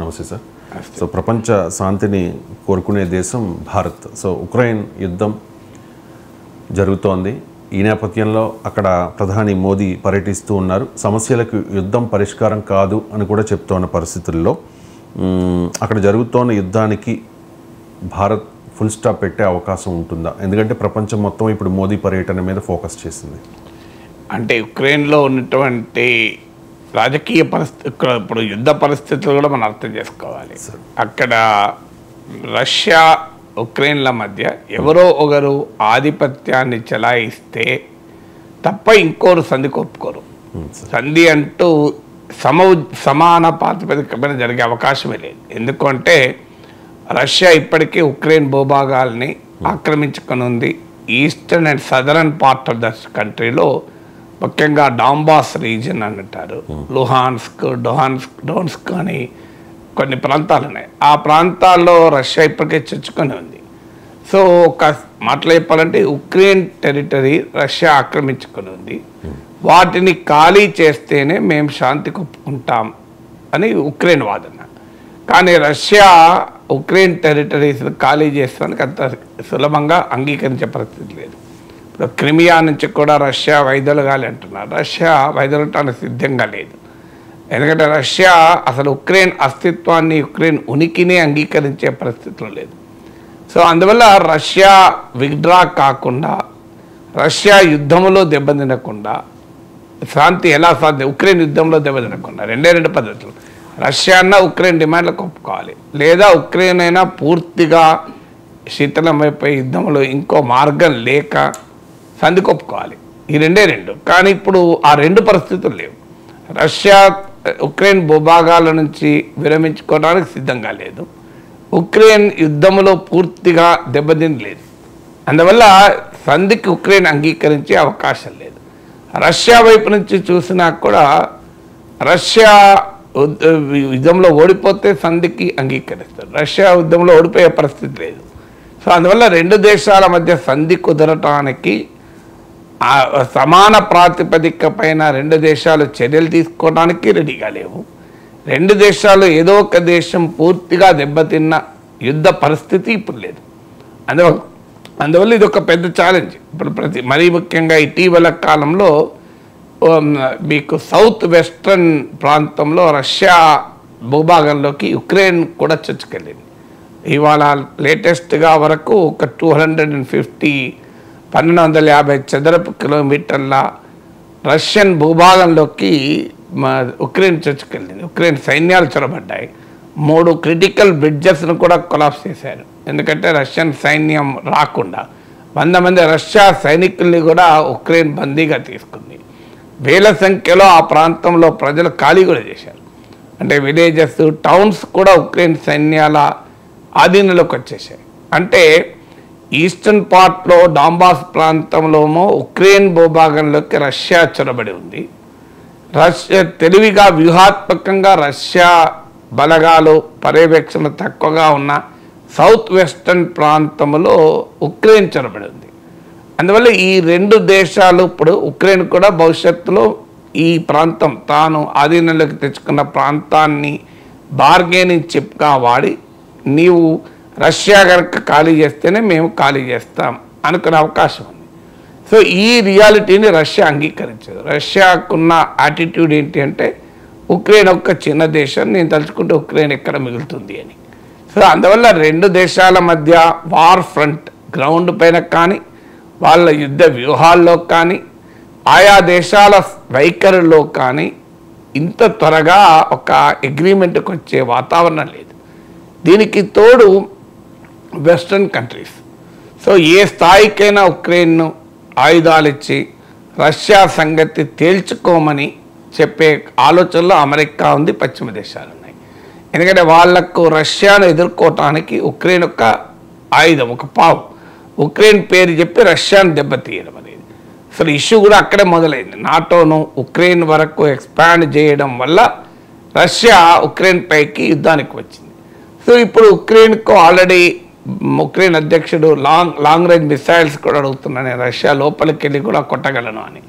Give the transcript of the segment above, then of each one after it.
నమస్తే sir so ప్రపంచ శాంతిని కోరుకునే దేశం భారత్. సో ఉక్రెయిన్ యుద్ధం జరుగుతోంది. ఈ నేపథ్యంలో అక్కడ ప్రధాని మోదీ పర్యటిస్తూ ఉన్నారు. సమస్యలకు యుద్ధం పరిష్కారం కాదు అని కూడా చెప్తున్న పరిస్థితుల్లో అక్కడ జరుగుతోన్న యుద్ధానికి భారత్ ఫుల్ స్టాప్ పెట్టే అవకాశం ఉంటుందా? ఎందుకంటే ప్రపంచం మొత్తం ఇప్పుడు మోదీ పర్యటన మీద ఫోకస్ చేసింది. అంటే ఉక్రెయిన్లో ఉన్నటువంటి రాజకీయ పరిస్థితి ఇక్కడ ఇప్పుడు యుద్ధ పరిస్థితులు కూడా మనం అర్థం చేసుకోవాలి. అక్కడ రష్యా ఉక్రెయిన్ల మధ్య ఎవరో ఒకరు ఆధిపత్యాన్ని చెలాయిస్తే తప్ప ఇంకోరు సంధి ఒప్పుకోరు సంధి అంటూ సమ సమాన ప్రాతిపదిక మీద జరిగే అవకాశమే లేదు. ఎందుకంటే రష్యా ఇప్పటికే ఉక్రెయిన్ భూభాగాల్ని ఆక్రమించుకొని ఉంది eastern and southern part of the కంట్రీలో ముఖ్యంగా డాంబాస్ రీజన్ అని అంటారు. లుహాన్స్క్ డొహాన్స్క్ డోన్స్క్ అని కొన్ని ప్రాంతాలు ఉన్నాయి. ఆ ప్రాంతాల్లో రష్యా ఇప్పటికే చొచ్చుకొని ఉంది. సో ఒక మాటలు చెప్పాలంటే ఉక్రెయిన్ టెరిటరీ రష్యా ఆక్రమించుకొని ఉంది. వాటిని ఖాళీ చేస్తేనే మేము శాంతి ఒప్పుకుంటాం అని ఉక్రెయిన్ వాదన. కానీ రష్యా ఉక్రెయిన్ టెరిటరీస్ ఖాళీ చేస్తానికి అంత సులభంగా అంగీకరించే పరిస్థితి లేదు. ఇప్పుడు క్రిమియా నుంచి కూడా రష్యా వైదొలగాలి అంటున్నారు. రష్యా వైదొలగటానికి సిద్ధంగా లేదు. ఎందుకంటే రష్యా అసలు ఉక్రెయిన్ అస్తిత్వాన్ని ఉక్రెయిన్ ఉనికిని అంగీకరించే పరిస్థితిలో లేదు. సో అందువల్ల రష్యా విగ్డ్రా కాకుండా రష్యా యుద్ధంలో దెబ్బతినకుండా శాంతి ఎలా సాధ్యం? ఉక్రెయిన్ యుద్ధంలో దెబ్బతినకుండా రెండే రెండు పద్ధతులు. రష్యా అన్న ఉక్రెయిన్ డిమాండ్లకు ఒప్పుకోవాలి. లేదా ఉక్రెయిన్ అయినా పూర్తిగా శీతలమైపోయి యుద్ధంలో ఇంకో మార్గం లేక సంధి ఒప్పుకోవాలి ఈ రెండే రెండు. కానీ ఇప్పుడు ఆ రెండు పరిస్థితులు లేవు. రష్యా ఉక్రెయిన్ భూభాగాల నుంచి విరమించుకోవడానికి సిద్ధంగా లేదు. ఉక్రెయిన్ యుద్ధంలో పూర్తిగా దెబ్బతినలేదు అందువల్ల సంధికి ఉక్రెయిన్ అంగీకరించే అవకాశం లేదు. రష్యా వైపు నుంచి చూసినా కూడా రష్యా యుద్ధంలో ఓడిపోతే సంధికి అంగీకరిస్తారు. రష్యా యుద్ధంలో ఓడిపోయే పరిస్థితి లేదు. సో అందువల్ల రెండు దేశాల మధ్య సంధి కుదరటానికి ఆ సమాన ప్రాతిపదిక పైన రెండు దేశాలు చర్యలు తీసుకోవడానికి రెడీగా లేవు. రెండు దేశాలు ఏదో ఒక దేశం పూర్తిగా దెబ్బతిన్న యుద్ధ పరిస్థితి ఇప్పుడు లేదు. అందువల్ల అందువల్ల ఇది ఒక పెద్ద ఛాలెంజ్ ఇప్పుడు ప్రతి మరీ ముఖ్యంగా ఇటీవల కాలంలో మీకు సౌత్ వెస్ట్రన్ ప్రాంతంలో రష్యా భూభాగంలోకి యుక్రెయిన్ కూడా చొచ్చుకెళ్ళింది. ఇవాళ లేటెస్ట్గా వరకు ఒక టూ హండ్రెడ్ అండ్ ఫిఫ్టీ పన్నెండు వందల యాభై చదరపు కిలోమీటర్ల రష్యన్ భూభాగంలోకి మా ఉక్రెయిన్ చొచ్చుకెళ్ళింది ఉక్రెయిన్ సైన్యాలు చొరబడ్డాయి. మూడు క్రిటికల్ బ్రిడ్జెస్ను కూడా కొలాప్స్ చేశారు. ఎందుకంటే రష్యన్ సైన్యం రాకుండా వంద మంది రష్యా సైనికుల్ని కూడా ఉక్రెయిన్ బందీగా తీసుకుంది. వేల సంఖ్యలో ఆ ప్రాంతంలో ప్రజలు ఖాళీ కూడా చేశారు. అంటే విలేజెస్ టౌన్స్ కూడా ఉక్రెయిన్ సైన్యాల ఆధీనంలోకి వచ్చేసాయి అంటే ఈస్టర్న్ పార్ట్లో డాంబాస్ ప్రాంతంలోమో ఉక్రెయిన్ భూభాగంలోకి రష్యా చొరబడి ఉంది. రష్యా తెలివిగా వ్యూహాత్మకంగా రష్యా బలగాలు పర్యవేక్షణ తక్కువగా ఉన్న సౌత్ వెస్టర్న్ ప్రాంతంలో ఉక్రెయిన్ చొరబడి ఉంది. అందువల్ల ఈ రెండు దేశాలు ఇప్పుడు ఉక్రెయిన్ కూడా భవిష్యత్తులో ఈ ప్రాంతం తాను ఆధీనంలోకి తెచ్చుకున్న ప్రాంతాన్ని బార్గెనింగ్ చిప్గా వాడి నీవు రష్యా కనుక ఖాళీ చేస్తేనే మేము ఖాళీ చేస్తాం అనుకునే అవకాశం ఉంది. సో ఈ రియాలిటీని రష్యా అంగీకరించదు. రష్యాకున్న యాటిట్యూడ్ ఏంటి అంటే ఉక్రెయిన్ ఒక్క చిన్న దేశం నేను తలుచుకుంటే ఉక్రెయిన్ ఎక్కడ మిగులుతుంది అని. సో అందువల్ల రెండు దేశాల మధ్య వార్ ఫ్రంట్ గ్రౌండ్ పైన కానీ వాళ్ళ యుద్ధ వ్యూహాల్లో కానీ ఆయా దేశాల వైఖరిలో కానీ ఇంత త్వరగా ఒక అగ్రిమెంట్కి వచ్చే వాతావరణం లేదు. దీనికి తోడు వెస్ట్రన్ కంట్రీస్ సో ఏ స్థాయికైనా ఉక్రెయిన్ను ఆయుధాలు ఇచ్చి రష్యా సంగతి తేల్చుకోమని చెప్పే ఆలోచనలో అమెరికా ఉంది పశ్చిమ దేశాలు ఉన్నాయి. ఎందుకంటే వాళ్ళకు రష్యాను ఎదుర్కోవటానికి ఉక్రెయిన్ ఒక ఆయుధం ఒక పావు. ఉక్రెయిన్ పేరు చెప్పి రష్యాను దెబ్బతీయడం అనేది. అసలు ఇష్యూ కూడా అక్కడే మొదలైంది. నాటోను ఉక్రెయిన్ వరకు ఎక్స్పాండ్ చేయడం వల్ల రష్యా ఉక్రెయిన్ పైకి యుద్ధానికి వచ్చింది. సో ఇప్పుడు ఉక్రెయిన్కు ఆల్రెడీ ఉక్రెయిన్ అధ్యక్షుడు లాంగ్ లాంగ్ రేంజ్ మిసైల్స్ కూడా అడుగుతున్నాను రష్యా లోపలికి వెళ్ళి కూడా కొట్టగలను అని.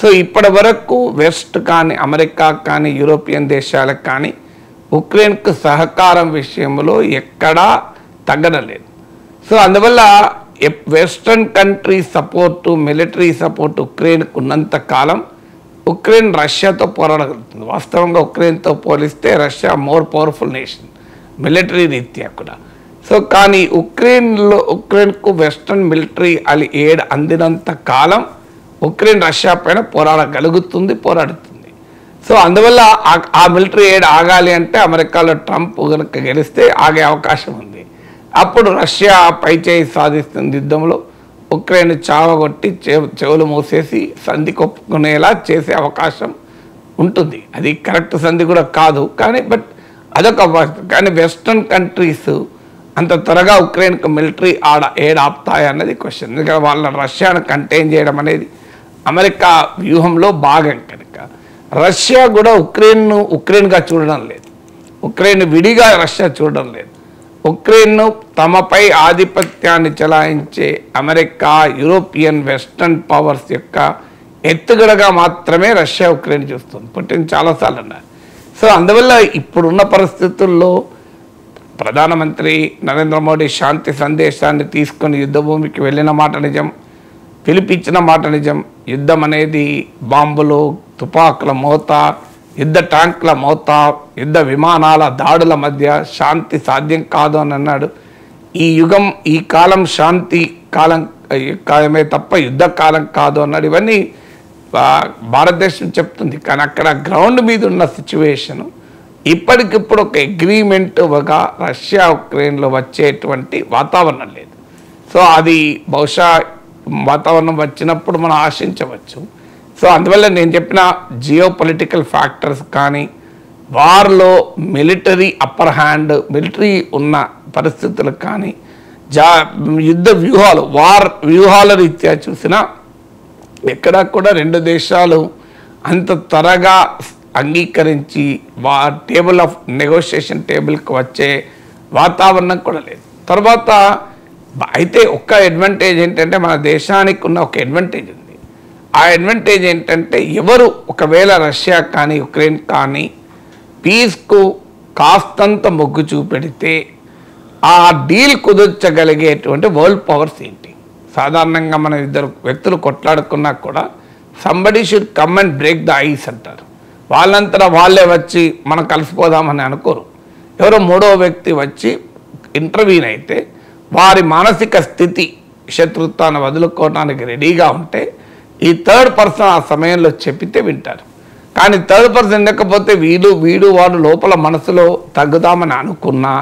సో ఇప్పటి వరకు వెస్ట్ కానీ అమెరికా కానీ యూరోపియన్ దేశాలకు కానీ ఉక్రెయిన్కు సహకారం విషయంలో ఎక్కడా తగ్గడలేదు సో అందువల్ల western western country support military support ఉక్రెయిన్కు ఉన్నంత కాలం ఉక్రెయిన్ రష్యాతో పోరాడగలుగుతుంది. వాస్తవంగా ఉక్రెయిన్తో పోలిస్తే Russia more powerful nation military రీత్యా కూడా. సో కానీ ఉక్రెయిన్లో ఉక్రెయిన్కు వెస్ట్రన్ మిలిటరీ అది ఏడ్ అందినంత కాలం ఉక్రెయిన్ రష్యా పైన పోరాడగలుగుతుంది పోరాడుతుంది. సో అందువల్ల ఆ- మిలిటరీ ఎయిడ్ ఆగాలి అంటే అమెరికాలో ట్రంప్ కనుక గెలిస్తే ఆగే అవకాశం ఉంది. అప్పుడు రష్యా పైచేయి సాధిస్తున్న యుద్ధంలో. ఉక్రెయిన్ చావగొట్టి చె- చెవులు మూసేసి సంధి కొప్పుకునేలా చేసే అవకాశం ఉంటుంది. అది కరెక్ట్ సంధి కూడా కాదు కానీ బట్ అదొక కానీ వెస్ట్రన్ కంట్రీస్ అంత త్వరగా ఉక్రెయిన్కి మిలిటరీ ఆడ ఏడ ఆపుతాయి అన్నది క్వశ్చన్ ఎందుకంటే వాళ్ళ రష్యాను కంటైన్ చేయడం అనేది అమెరికా వ్యూహంలో భాగం కనుక. రష్యా కూడా ఉక్రెయిన్ను ఉక్రెయిన్గా చూడడం లేదు. ఉక్రెయిన్ విడిగా రష్యా చూడడం లేదు. ఉక్రెయిన్ను తమపై ఆధిపత్యాన్ని చెలాయించే అమెరికా యూరోపియన్ వెస్టర్న్ పవర్స్ యొక్క ఎత్తుగడగా మాత్రమే రష్యా ఉక్రెయిన్ చూస్తుంది. పుట్టిన చాలాసార్లు అన్నారు. సో అందువల్ల ఇప్పుడున్న పరిస్థితుల్లో ప్రధానమంత్రి నరేంద్ర మోడీ శాంతి సందేశాన్ని తీసుకొని యుద్ధభూమికి వెళ్ళిన మాట నిజం పిలిపించిన మాట నిజం. యుద్ధం అనేది బాంబులు తుపాకుల మోత యుద్ధ ట్యాంకుల మోత యుద్ధ విమానాల దాడుల మధ్య శాంతి సాధ్యం కాదు అని అన్నాడు. ఈ యుగం ఈ కాలం శాంతి కాలం కాలమే తప్ప యుద్ధ కాలం కాదు అన్నాడు. ఇవన్నీ భారతదేశం చెప్తుంది. కానీ అక్కడ గ్రౌండ్ మీద ఉన్న సిచ్యువేషను ఇప్పటికిప్పుడు ఒక అగ్రిమెంట్ ఒక రష్యా ఉక్రెయిన్లో వచ్చేటువంటి వాతావరణం లేదు. సో అది బహుశా వాతావరణం వచ్చినప్పుడు మనం ఆశించవచ్చు. సో అందువల్ల నేను చెప్పిన జియో పొలిటికల్ ఫ్యాక్టర్స్ కానీ వార్లో మిలిటరీ అప్పర్ హ్యాండ్ మిలిటరీ ఉన్న పరిస్థితులు కానీ జా యుద్ధ వ్యూహాలు వార్ వ్యూహాల రీత్యా చూసినా ఎక్కడా కూడా రెండు దేశాలు అంత త్వరగా అంగీకరించి వా టేబుల్ ఆఫ్ నెగోషియేషన్ టేబుల్కి వచ్చే వాతావరణం కూడా లేదు. తర్వాత అయితే ఒక్క అడ్వాంటేజ్ ఏంటంటే మన దేశానికి ఉన్న ఒక అడ్వాంటేజ్ ఉంది. ఆ అడ్వాంటేజ్ ఏంటంటే ఎవరు ఒకవేళ రష్యా కానీ ఉక్రెయిన్ కానీ పీస్కు కాస్తంత మొగ్గు చూపెడితే ఆ డీల్ కుదర్చగలిగేటువంటి వరల్డ్ పవర్స్ ఏంటి? సాధారణంగా మన ఇద్దరు వ్యక్తులు కొట్లాడుకున్నా కూడా somebody should come and break the ice అంటారు. వాళ్ళంతా వాళ్ళే వచ్చి మనం కలిసిపోదామని అనుకోరు. ఎవరో మూడో వ్యక్తి వచ్చి ఇంటర్వ్యూన్ అయితే వారి మానసిక స్థితి శత్రుత్వాన్ని వదులుకోవడానికి రెడీగా ఉంటే ఈ థర్డ్ పర్సన్ ఆ సమయంలో చెప్పితే వింటారు. కానీ థర్డ్ పర్సన్ లేకపోతే వీడు వీడు వాడు లోపల మనసులో తగ్గుదామని అనుకున్నా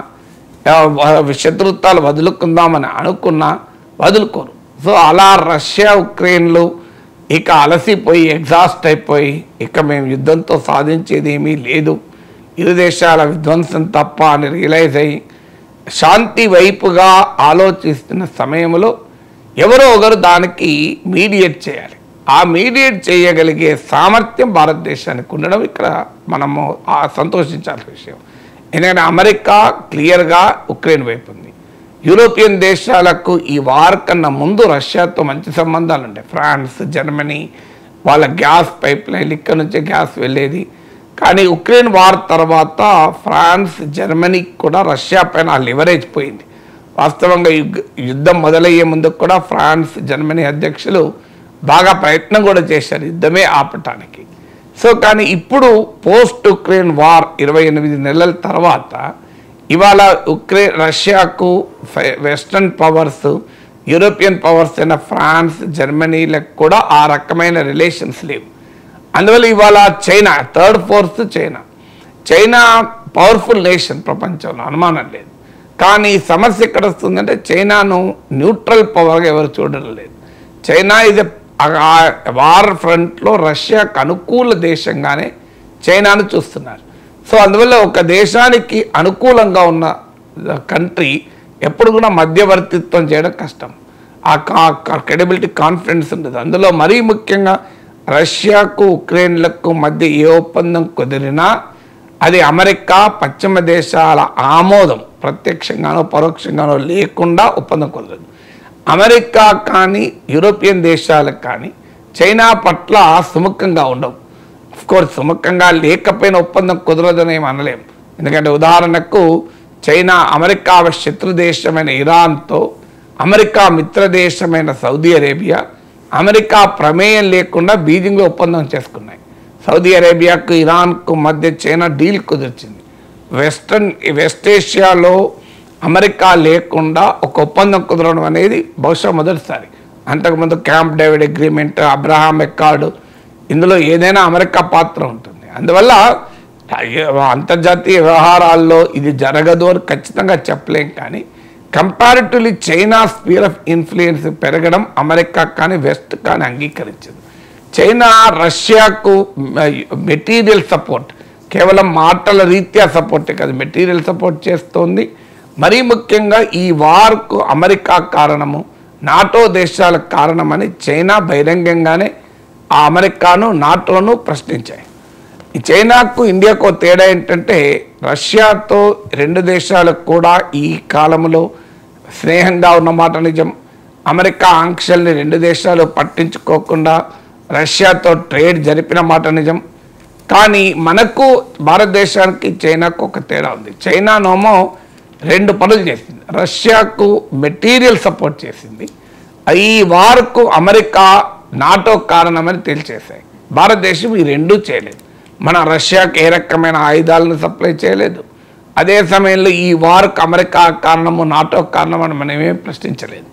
శత్రుత్వాలు వదులుకుందామని అనుకున్నా వదులుకోరు. సో అలా రష్యా ఉక్రెయిన్లు ఇక అలసిపోయి ఎగ్జాస్ట్ అయిపోయి ఇక మేము యుద్ధంతో సాధించేది ఏమీ లేదు. ఇరు దేశాల విధ్వంసం తప్ప అని రియలైజ్ అయ్యి శాంతి వైపుగా ఆలోచిస్తున్న సమయంలో ఎవరో ఒకరు దానికి మీడియేట్ చేయాలి. ఆ మీడియేట్ చేయగలిగే సామర్థ్యం భారతదేశానికి ఉండడం ఇక్కడ మనము సంతోషించాల్సిన విషయం. ఎందుకంటే అమెరికా క్లియర్గా ఉక్రెయిన్ వైపు ఉంది. యూరోపియన్ దేశాలకు ఈ వార్ కన్నా ముందు రష్యాతో మంచి సంబంధాలు ఉంటాయి. ఫ్రాన్స్ జర్మనీ వాళ్ళ గ్యాస్ పైప్ లైన్ ఇక్కడ నుంచే గ్యాస్ వెళ్ళేది. కానీ ఉక్రెయిన్ వార్ తర్వాత ఫ్రాన్స్ జర్మనీకి కూడా రష్యా పైన లివరేజ్ పోయింది. వాస్తవంగా యుద్ధం మొదలయ్యే ముందు కూడా ఫ్రాన్స్ జర్మనీ అధ్యక్షులు బాగా ప్రయత్నం కూడా చేశారు యుద్ధమే ఆపటానికి. సో కానీ ఇప్పుడు పోస్ట్ ఉక్రెయిన్ వార్ ఇరవై ఎనిమిది నెలల తర్వాత ఇవాళ ఉక్రెయిన్ రష్యాకు వెస్ట్రన్ పవర్స్ యూరోపియన్ పవర్స్ అయిన ఫ్రాన్స్ జర్మనీలకు కూడా ఆ రకమైన రిలేషన్స్ లేవు. అందువల్ల ఇవాళ China third force China. China powerful nation ప్రపంచంలో అనుమానం లేదు. కానీ సమస్య ఎక్కడ వస్తుందంటే చైనాను న్యూట్రల్ పవర్గా ఎవరు చూడడం లేదు. చైనా ఇది వార్ ఫ్రంట్లో రష్యాకు అనుకూల దేశంగానే చైనాను చూస్తున్నారు. సో అందువల్ల ఒక దేశానికి అనుకూలంగా ఉన్న కంట్రీ ఎప్పుడు కూడా మధ్యవర్తిత్వం చేయడం కష్టం. ఆ క్రెడిబిలిటీ కాన్ఫిడెన్స్ ఉండదు అందులో మరీ ముఖ్యంగా రష్యాకు ఉక్రెయిన్లకు మధ్య ఏ ఒప్పందం కుదిరినా అది అమెరికా పశ్చిమ దేశాల ఆమోదం ప్రత్యక్షంగానో పరోక్షంగానో లేకుండా ఒప్పందం కుదరదు. అమెరికా కానీ యూరోపియన్ దేశాలకు కానీ చైనా పట్ల సుముఖంగా ఉండవు. కోర్స్ సుముఖంగా లేకపోయిన ఒప్పందం కుదరదని ఏం అనలేం. ఎందుకంటే ఉదాహరణకు చైనా అమెరికా శత్రు దేశమైన ఇరాన్తో అమెరికా మిత్రదేశమైన సౌదీ అరేబియా అమెరికా ప్రమేయం లేకుండా బీజింగ్లో ఒప్పందం చేసుకున్నాయి. సౌదీ అరేబియాకు ఇరాన్కు మధ్య చైనా డీల్ కుదిర్చింది. వెస్ట్రన్ వెస్ట్ ఏషియాలో అమెరికా లేకుండా ఒక ఒప్పందం కుదరడం అనేది బహుశా మొదటిసారి. అంతకుముందు Camp David agreement Abraham accord ఇందులో ఏదైనా అమెరికా పాత్ర ఉంటుంది. అందువల్ల అంతర్జాతీయ వ్యవహారాల్లో ఇది జరగదు అని ఖచ్చితంగా చెప్పలేం కానీ comparatively China sphere of influence పెరగడం అమెరికా కానీ వెస్ట్ కానీ అంగీకరించింది. చైనా రష్యాకు మెటీరియల్ సపోర్ట్ కేవలం మాటల రీత్యా సపోర్టే కాదు మెటీరియల్ సపోర్ట్ చేస్తోంది. మరీ ముఖ్యంగా ఈ వార్కు అమెరికా కారణము నాటో దేశాలకు కారణమని చైనా బహిరంగంగానే ఆ అమెరికాను నాటోను ప్రశ్నించాయి. ఈ చైనాకు ఇండియాకు తేడా ఏంటంటే రష్యాతో రెండు దేశాలకు కూడా ఈ కాలంలో స్నేహంగా ఉన్నమాట నిజం. అమెరికా ఆంక్షల్ని రెండు దేశాలు పట్టించుకోకుండా రష్యాతో ట్రేడ్ జరిపిన మాట నిజం. కానీ మనకు భారతదేశానికి చైనాకు ఒక తేడా ఉంది. చైనానేమో రెండు పనులు చేసింది. రష్యాకు మెటీరియల్ సపోర్ట్ చేసింది. ఈ వార్కు అమెరికా నాటో కారణమని తేల్చేశాయి. భారతదేశం ఈ రెండూ చేయలేదు. మన రష్యాకి ఏ రకమైన ఆయుధాలను సప్లై చేయలేదు. అదే సమయంలో ఈ వార్కు అమెరికా కారణము నాటో కారణమని మనం ఏమీ ప్రశ్నించలేదు.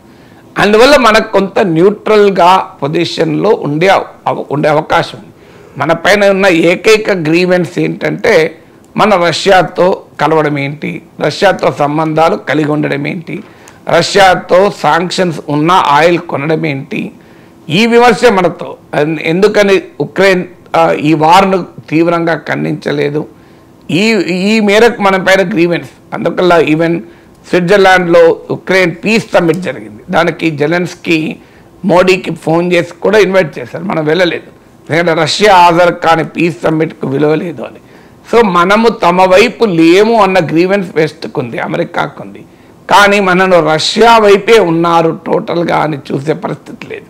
అందువల్ల మనకు కొంత న్యూట్రల్గా పొజిషన్లో ఉండే అవ- ఉండే అవకాశం ఉంది. మన పైన ఉన్న ఏకైక గ్రీవెన్స్ ఏంటంటే మన రష్యాతో కలవడం ఏంటి? రష్యాతో సంబంధాలు కలిగి ఉండడం ఏంటి? రష్యాతో శాంక్షన్స్ ఉన్న ఆయిల్ కొనడం ఏంటి? ఈ విమర్శ మనతో. ఎందుకని ఉక్రెయిన్ ఈ వార్ను తీవ్రంగా ఖండించలేదు? ఈ ఈ మేరకు మన పైన గ్రీవెన్స్ అందుకల్లా ఈవెన్ స్విట్జర్లాండ్లో ఉక్రెయిన్ పీస్ సమ్మిట్ జరిగింది. దానికి జెలెన్స్కి మోడీకి ఫోన్ చేసి కూడా ఇన్వైట్ చేశారు. మనం వెళ్ళలేదు. ఎందుకంటే రష్యా హాజరు కాని పీస్ సమ్మిట్కు విలువ లేదు అని. సో మనము తమ వైపు లేము అన్న గ్రీవెన్స్ వెస్ట్కు ఉంది అమెరికాకు ఉంది కానీ మనను రష్యా వైపే ఉన్నారు టోటల్గా అని చూసే పరిస్థితి లేదు.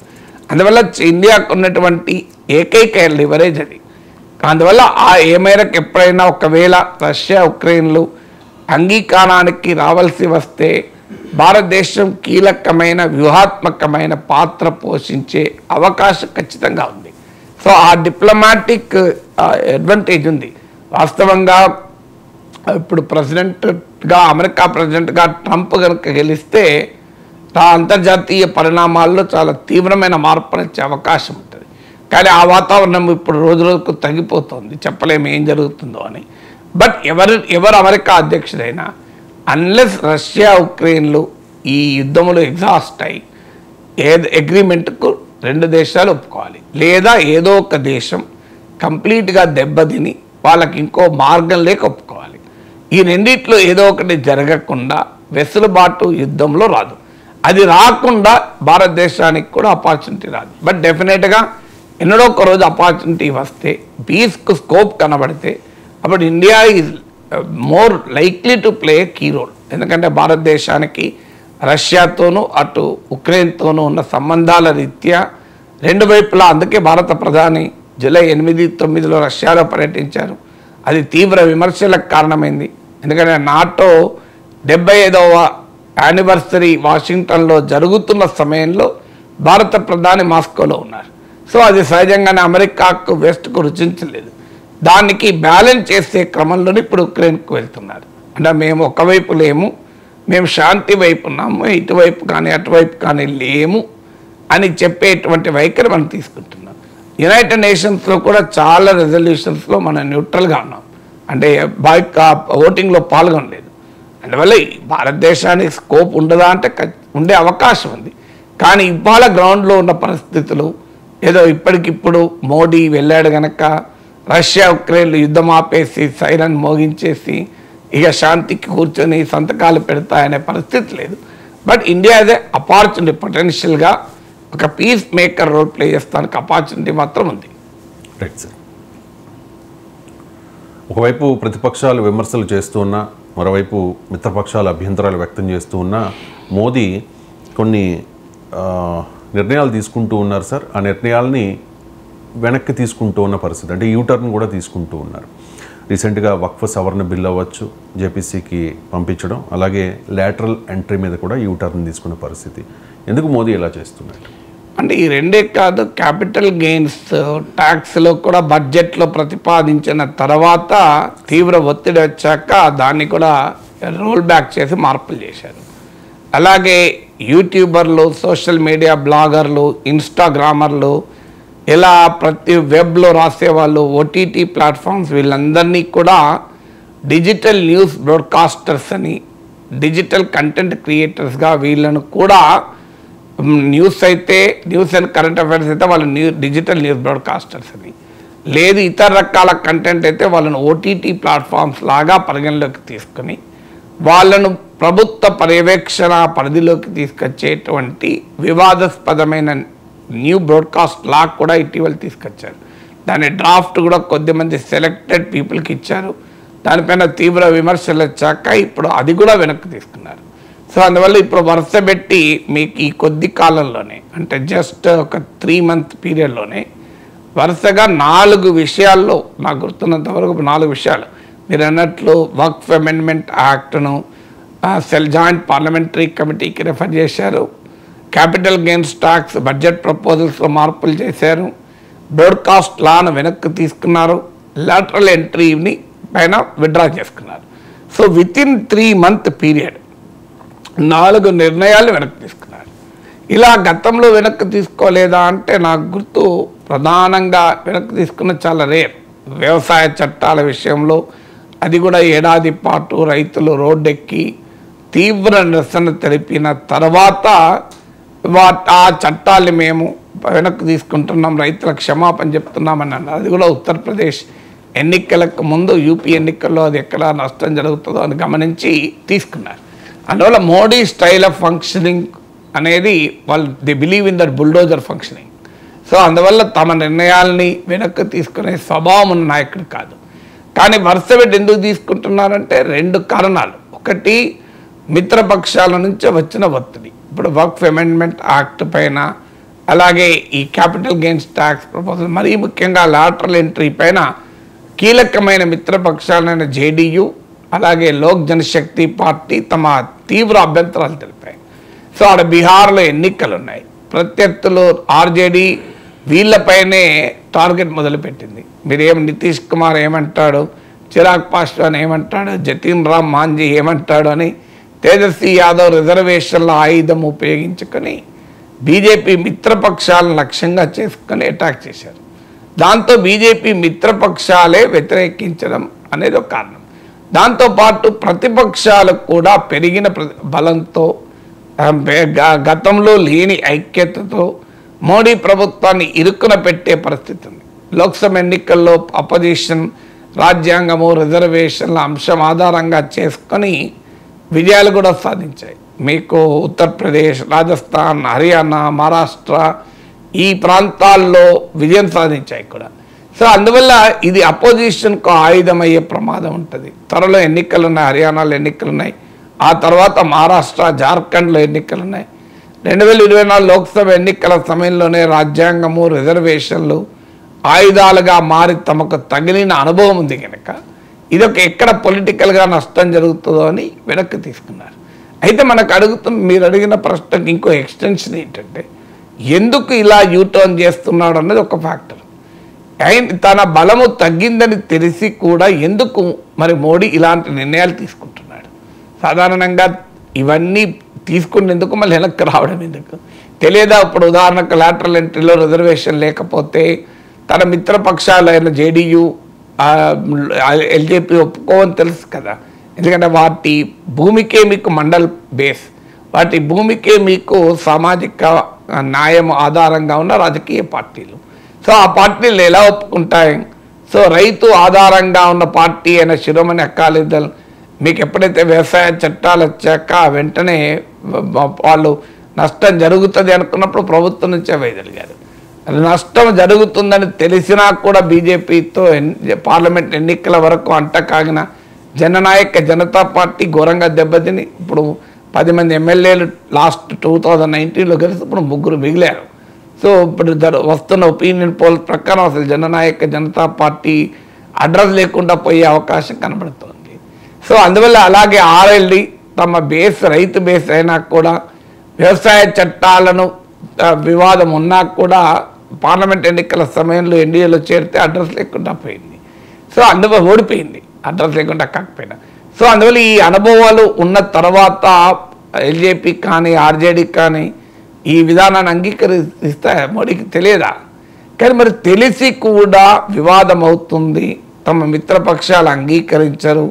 అందువల్ల ఇండియాకు ఉన్నటువంటి ఏకైక లివరేజ్ అది. అందువల్ల ఆ ఏ మేరకు ఎప్పుడైనా ఒకవేళ రష్యా ఉక్రెయిన్లు అంగీకారానికి రావాల్సి వస్తే భారతదేశం కీలకమైన వ్యూహాత్మకమైన పాత్ర పోషించే అవకాశం ఖచ్చితంగా ఉంది. సో ఆ డిప్లొమాటిక్ అడ్వాంటేజ్ ఉంది. వాస్తవంగా ఇప్పుడు ప్రెసిడెంట్గా అమెరికా ప్రెసిడెంట్గా ట్రంప్ కనుక గెలిస్తే ఆ అంతర్జాతీయ పరిణామాల్లో చాలా తీవ్రమైన మార్పులు వచ్చే అవకాశం ఉంటుంది. కానీ ఆ వాతావరణం ఇప్పుడు రోజు రోజుకు తగ్గిపోతుంది. చెప్పలేము ఏం జరుగుతుందో అని. బట్ ఎవరు ఎవరు అమెరికా అధ్యక్షుడైనా అన్లెస్ రష్యా ఉక్రెయిన్లు ఈ యుద్ధములు ఎగ్జాస్ట్ అయి ఏ అగ్రిమెంట్కు రెండు దేశాలు ఒప్పుకోవాలి. లేదా ఏదో ఒక దేశం కంప్లీట్గా దెబ్బతిని వాళ్ళకి ఇంకో మార్గం లేక ఒప్పుకోవాలి. ఈ రెండిట్లో ఏదో ఒకటి జరగకుండా వెసులుబాటు యుద్ధంలో రాదు. అది రాకుండా భారతదేశానికి కూడా ఆపర్చునిటీ రాదు. బట్ డెఫినెట్గా ఎన్నడో ఒక రోజు ఆపర్చునిటీ వస్తే పీస్కు స్కోప్ కనబడితే అప్పుడు India is more likely to play key role ఎందుకంటే భారతదేశానికి రష్యాతోనూ అటు ఉక్రెయిన్తోనూ ఉన్న సంబంధాల రీత్యా రెండు వైపులా అందుకే భారత ప్రధాని జూలై ఎనిమిది తొమ్మిదిలో రష్యాలో పర్యటించారు. అది తీవ్ర విమర్శలకు కారణమైంది. ఎందుకంటే నాటో డెబ్బై ఐదవ యానివర్సరీ వాషింగ్టన్లో జరుగుతున్న సమయంలో భారత ప్రధాని మాస్కోలో ఉన్నారు. సో అది సహజంగానే అమెరికాకు వెస్ట్కు రుచించలేదు. దానికి బ్యాలెన్స్ చేసే క్రమంలోనే ఇప్పుడు ఉక్రెయిన్కు వెళ్తున్నారు. అంటే మేము ఒకవైపు లేము మేము శాంతి వైపు ఉన్నాము ఇటువైపు కానీ అటువైపు కానీ లేము అని చెప్పేటువంటి వైఖరి మనం తీసుకుంటున్నాం. యునైటెడ్ నేషన్స్లో కూడా చాలా రెజల్యూషన్స్లో మనం న్యూట్రల్గా ఉన్నాం. అంటే బైక్ ఓటింగ్లో పాల్గొనలేదు. అందువల్ల భారతదేశానికి స్కోప్ ఉండదా అంటే ఉండే అవకాశం ఉంది. కానీ ఇవాళ గ్రౌండ్లో ఉన్న పరిస్థితులు ఏదో ఇప్పటికిప్పుడు మోడీ వెళ్ళాడు గనక రష్యా ఉక్రెయిన్లు యుద్ధం ఆపేసి సైరన్ మోగించేసి ఇక శాంతికి కూర్చొని సంతకాలు పెడతాయనే పరిస్థితి లేదు. బట్ ఇండియా అదే అపార్చునిటీ పొటెన్షియల్గా ఒక పీస్ మేకర్ రోల్ ప్లే చేస్తానికి అపార్చునిటీ మాత్రం ఉంది. రైట్ సార్ ఒకవైపు ప్రతిపక్షాలు విమర్శలు చేస్తున్నా మరోవైపు మిత్రపక్షాలు అభ్యంతరాలు వ్యక్తం చేస్తూ ఉన్నా మోదీ కొన్ని నిర్ణయాలు తీసుకుంటూ ఉన్నారు సార్. ఆ నిర్ణయాల్ని వెనక్కి తీసుకుంటూ ఉన్న పరిస్థితి అంటే యూటర్న్ కూడా తీసుకుంటూ ఉన్నారు. రీసెంట్గా వక్ఫ్ సవరణ బిల్ అవ్వచ్చు జేపీసీకి పంపించడం అలాగే లాటరల్ ఎంట్రీ మీద కూడా యూ టర్న్ తీసుకున్న పరిస్థితి. ఎందుకు మోదీ ఇలా చేస్తున్నాడు అంటే ఈ రెండే కాదు క్యాపిటల్ గెయిన్స్ ట్యాక్స్లో కూడా బడ్జెట్లో ప్రతిపాదించిన తర్వాత తీవ్ర ఒత్తిడి వచ్చాక దాన్ని కూడా రోల్ బ్యాక్ చేసి మార్పులు చేశారు. అలాగే యూట్యూబర్లు సోషల్ మీడియా బ్లాగర్లు ఇన్స్టాగ్రామర్లు ఇలా ప్రతి వెబ్లో రాసేవాళ్ళు ఓటీటీ ప్లాట్ఫామ్స్ వీళ్ళందరినీ కూడా డిజిటల్ న్యూస్ బ్రాడ్కాస్టర్స్ అని డిజిటల్ కంటెంట్ క్రియేటర్స్గా వీళ్ళను కూడా న్యూస్ అయితే న్యూస్ అండ్ కరెంట్ అఫైర్స్ అయితే వాళ్ళు న్యూ డిజిటల్ న్యూస్ బ్రాడ్కాస్టర్స్ అని లేదు ఇతర రకాల కంటెంట్ అయితే వాళ్ళను ఓటీటీ ప్లాట్ఫామ్స్ లాగా పరిగణలోకి తీసుకుని వాళ్ళను ప్రభుత్వ పర్యవేక్షణ పరిధిలోకి తీసుకొచ్చేటువంటి వివాదాస్పదమైన న్యూ బ్రాడ్కాస్ట్ లా కూడా ఇటీవల తీసుకొచ్చారు. దాని డ్రాఫ్ట్ కూడా కొద్దిమంది సెలెక్టెడ్ పీపుల్కి ఇచ్చారు. దానిపైన తీవ్ర విమర్శలు వచ్చాక ఇప్పుడు అది కూడా వెనక్కి తీసుకున్నారు. సో అందువల్ల ఇప్పుడు వరుస పెట్టి మీకు ఈ కొద్ది కాలంలోనే అంటే జస్ట్ ఒక త్రీ మంత్ పీరియడ్లోనే వరుసగా నాలుగు విషయాల్లో నాకు గుర్తున్నంత వరకు నాలుగు విషయాలు. మీరు అన్నట్లు వక్ఫ్ అమెండ్మెంట్ యాక్ట్ను సెల్ జాయింట్ పార్లమెంటరీ కమిటీకి రెఫర్ చేశారు. క్యాపిటల్ గెయిన్స్ ట్యాక్స్ బడ్జెట్ ప్రపోజల్స్లో మార్పులు చేశారు. బ్రోడ్కాస్ట్ లాను వెనక్కి తీసుకున్నారు. లాటరల్ ఎంట్రీని పైన విడ్రా చేసుకున్నారు. So within three month period నాలుగు నిర్ణయాలు వెనక్కి తీసుకున్నారు ఇలా గతంలో వెనక్కి తీసుకోలేదా అంటే నాకు గుర్తు ప్రధానంగా వెనక్కి తీసుకున్న చాలా రేర్ వ్యవసాయ చట్టాల విషయంలో అది కూడా ఏడాది పాటు రైతులు రోడ్డెక్కి తీవ్ర నిరసన తెలిపిన తర్వాత వా ఆ చట్టాలు మేము వెనక్కి తీసుకుంటున్నాం రైతుల క్షమాపణ చెప్తున్నామని అన్నారు. అది కూడా ఉత్తరప్రదేశ్ ఎన్నికలకు ముందు యూపీ ఎన్నికల్లో అది ఎక్కడ నష్టం జరుగుతుందో అని గమనించి తీసుకున్నారు. అందువల్ల మోడీ స్టైల్ ఆఫ్ ఫంక్షనింగ్ అనేది వాళ్ళు the believe in that bulldozer functioning so అందువల్ల తమ నిర్ణయాల్ని వెనక్కి తీసుకునే స్వభావం ఉన్న నాయకుడు కాదు. కానీ వరుస పెట్టి ఎందుకు తీసుకుంటున్నారంటే రెండు కారణాలు. ఒకటి మిత్రపక్షాల నుంచి వచ్చిన ఒత్తిడి. ఇప్పుడు వర్క్ అమెండ్మెంట్ యాక్ట్ పైన అలాగే ఈ క్యాపిటల్ గెయిన్స్ ట్యాక్స్ ప్రపోజల్ మరీ ముఖ్యంగా లాటరల్ ఎంట్రీ పైన కీలకమైన మిత్రపక్షాలైన జేడీయూ అలాగే లోక్ జనశక్తి పార్టీ తమ తీవ్ర అభ్యంతరాలు తెలిపాయి. సో ఆడ బీహార్లో ఎన్నికలు ఉన్నాయి ప్రత్యర్థులు ఆర్జేడీ వీళ్ళపైనే టార్గెట్ మొదలుపెట్టింది. మీరేం నితీష్ కుమార్ ఏమంటాడు? చిరాగ్ పాస్వాన్ ఏమంటాడు? జతీన్ రామ్ మాంజీ ఏమంటాడు అని తేజస్వి యాదవ్ రిజర్వేషన్ల ఆయుధం ఉపయోగించుకొని బీజేపీ మిత్రపక్షాలను లక్ష్యంగా చేసుకొని అటాక్ చేశారు. దాంతో బీజేపీ మిత్రపక్షాలే వ్యతిరేకించడం అనేది ఒక కారణం. దాంతోపాటు ప్రతిపక్షాలు కూడా పెరిగిన ప్ర- బలంతో గ- గతంలో లేని ఐక్యతతో మోడీ ప్రభుత్వాన్ని ఇరుక్కున పెట్టే పరిస్థితి ఉంది. లోక్సభ ఎన్నికల్లో అపోజిషన్ రాజ్యాంగము రిజర్వేషన్ల అంశం ఆధారంగా చేసుకొని విజయాలు కూడా సాధించాయి. మీకు ఉత్తరప్రదేశ్ రాజస్థాన్ హర్యానా మహారాష్ట్ర ఈ ప్రాంతాల్లో విజయం సాధించాయి కూడా. సో అందువల్ల ఇది అపోజిషన్కు ఆయుధం అయ్యే ప్రమాదం ఉంటుంది. త్వరలో ఎన్నికలు ఉన్నాయి హర్యానాలో ఎన్నికలు ఉన్నాయి ఆ తర్వాత మహారాష్ట్ర జార్ఖండ్లో ఎన్నికలు ఉన్నాయి రెండు వేల ఇరవై నాలుగు లోక్సభ ఎన్నికల సమయంలోనే రాజ్యాంగము రిజర్వేషన్లు ఆయుధాలుగా మారి తమకు తగిలిన అనుభవం ఉంది కనుక ఇదొక ఎక్కడ పొలిటికల్గా నష్టం జరుగుతుందో అని వెనక్కి తీసుకున్నారు. అయితే మనకు అడుగుతున్న మీరు అడిగిన ప్రశ్నకి ఇంకో ఎక్స్టెన్షన్ ఏంటంటే ఎందుకు ఇలా యూటర్న్ చేస్తున్నాడు అన్నది ఒక ఫ్యాక్టర్. తన బలము తగ్గిందని తెలిసి కూడా ఎందుకు మరి మోడీ ఇలాంటి నిర్ణయాలు తీసుకుంటున్నాడు? సాధారణంగా ఇవన్నీ తీసుకునేందుకు మళ్ళీ వెనక్కి రావడం ఎందుకు? తెలియదా ఇప్పుడు ఉదాహరణకు లాటరల్ ఎంట్రీలో రిజర్వేషన్ లేకపోతే తన మిత్రపక్షాలైన జేడీయూ ఎల్జేపీ ఒప్పుకోవని తెలుసు కదా. ఎందుకంటే వాటి భూమికే మీకు మండల్ బేస్ వాటి భూమికే మీకు సామాజిక న్యాయం ఆధారంగా ఉన్న రాజకీయ పార్టీలు. సో ఆ పార్టీలు ఎలా ఒప్పుకుంటాయి? సో రైతు ఆధారంగా ఉన్న పార్టీ అయిన శిరోమణి అకాలీదల్ మీకు ఎప్పుడైతే వ్యవసాయ చట్టాలు వచ్చాక వెంటనే వాళ్ళు నష్టం జరుగుతుంది అనుకున్నప్పుడు ప్రభుత్వం నుంచే వైదొలిగారు నష్టం జరుగుతుందని తెలిసినా కూడా బీజేపీతో పార్లమెంట్ ఎన్నికల వరకు అంటకాగిన జననాయక జనతా పార్టీ ఘోరంగా దెబ్బతిని. ఇప్పుడు పది మంది ఎమ్మెల్యేలు లాస్ట్ టూ థౌజండ్ నైన్టీన్లో కలిసి ఇప్పుడు ముగ్గురు మిగిలారు. సో ఇప్పుడు వస్తున్న ఒపీనియన్ పోల్ ప్రకారం అసలు జననాయక జనతా పార్టీ అడ్రస్ లేకుండా పోయే అవకాశం కనబడుతోంది. సో అందువల్ల అలాగే ఆర్ఎల్డి తమ బేస్ రైతు బేస్ అయినా కూడా వ్యవసాయ చట్టాలను వివాదం ఉన్నా కూడా పార్లమెంట్ ఎన్నికల సమయంలో ఎన్డీఏలో చేరితే అడ్రస్ లేకుండా పోయింది. సో అందువల్ల ఓడిపోయింది. అడ్రస్ లేకుండా కాకపోయినా. సో అందువల్ల ఈ అనుభవాలు ఉన్న తర్వాత ఎల్జేపీ కానీ ఆర్జేడీ కానీ ఈ విధానాన్ని అంగీకరిస్తే మోడీకి తెలియదా? కానీ మరి తెలిసి కూడా వివాదం అవుతుంది తమ మిత్రపక్షాలు అంగీకరించరు.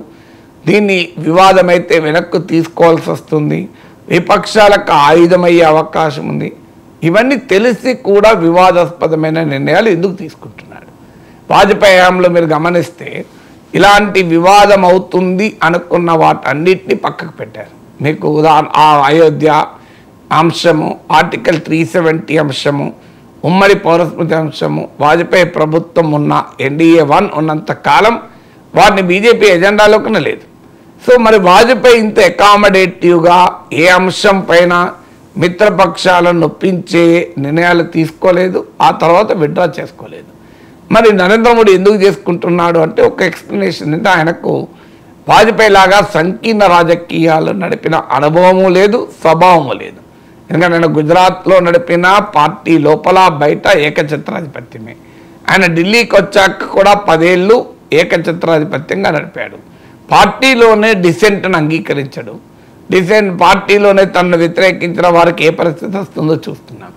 దీన్ని వివాదమైతే వెనక్కు తీసుకోవాల్సి వస్తుంది. విపక్షాలకు ఆయుధమయ్యే అవకాశం ఉంది. ఇవన్నీ తెలిసి కూడా వివాదాస్పదమైన నిర్ణయాలు ఎందుకు తీసుకుంటున్నాడు? వాజ్పేయి హయాంలో మీరు గమనిస్తే ఇలాంటి వివాదం అవుతుంది అనుకున్న వాటన్నిటిని పక్కకు పెట్టారు. మీకు ఉదాహరణ ఆ అయోధ్య అంశము ఆర్టికల్ త్రీ సెవెంటీ అంశము ఉమ్మడి పౌరస్మృతి అంశము వాజ్పేయి ప్రభుత్వం ఉన్న ఎన్డీఏ వన్ ఉన్నంత కాలం వారిని బీజేపీ ఎజెండాలోకనే లేదు. సో మరి వాజ్పేయి ఇంత అకామడేటివ్గా ఏ అంశం పైన మిత్రపక్షాలను నొప్పించే నిర్ణయాలు తీసుకోలేదు ఆ తర్వాత విడ్డ్రా చేసుకోలేదు. మరి నరేంద్ర మోడీ ఎందుకు చేసుకుంటున్నాడు అంటే ఒక ఎక్స్ప్లెనేషన్ అంటే ఆయనకు వాజ్పేయి లాగా సంకీర్ణ రాజకీయాలు నడిపిన అనుభవము లేదు స్వభావము లేదు. ఎందుకంటే నేను గుజరాత్లో నడిపిన పార్టీ లోపల బయట ఏకఛత్రాధిపత్యమే. ఆయన ఢిల్లీకి వచ్చాక కూడా పదేళ్ళు ఏకఛత్రాధిపత్యంగా నడిపాడు. పార్టీలోనే డిసెంట్ను అంగీకరించడు. డిసెంట్ పార్టీలోనే తనను వ్యతిరేకించిన వారికి ఏ పరిస్థితి వస్తుందో చూస్తున్నాం.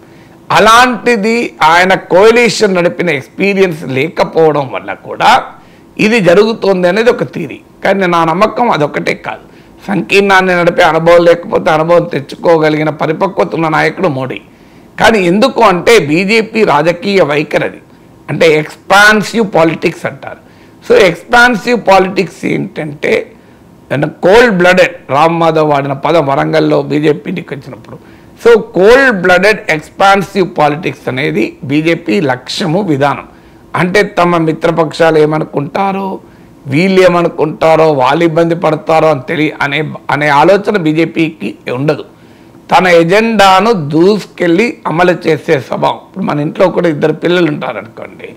అలాంటిది ఆయన కోయలేషన్ నడిపిన ఎక్స్పీరియన్స్ లేకపోవడం వల్ల కూడా ఇది జరుగుతోంది అనేది ఒక థీరీ కానీ నా నమ్మకం అదొకటే కాదు. సంకీర్ణాన్ని నడిపే అనుభవం లేకపోతే అనుభవం తెచ్చుకోగలిగిన పరిపక్వత ఉన్న నాయకుడు మోడీ. కానీ ఎందుకు అంటే బీజేపీ రాజకీయ వైఖరి అంటే ఎక్స్పాన్సివ్ పాలిటిక్స్ అంటారు. సో ఎక్స్పాన్సివ్ పాలిటిక్స్ ఏంటంటే కోల్డ్ బ్లడెడ్ రామ్ మాధవ్ వాడిన పదం వరంగల్లో బీజేపీకి వచ్చినప్పుడు so cold blooded expansive politics అనేది బీజేపీ లక్ష్యము విధానం. అంటే తమ మిత్రపక్షాలు ఏమనుకుంటారో వీళ్ళు ఏమనుకుంటారో వాళ్ళు ఇబ్బంది పడతారో అని తెలియ అనే అనే ఆలోచన బీజేపీకి ఉండదు. తన ఎజెండాను దూసుకెళ్ళి అమలు చేసే స్వభావం ఇప్పుడు మన ఇంట్లో కూడా ఇద్దరు పిల్లలు ఉంటారనుకోండి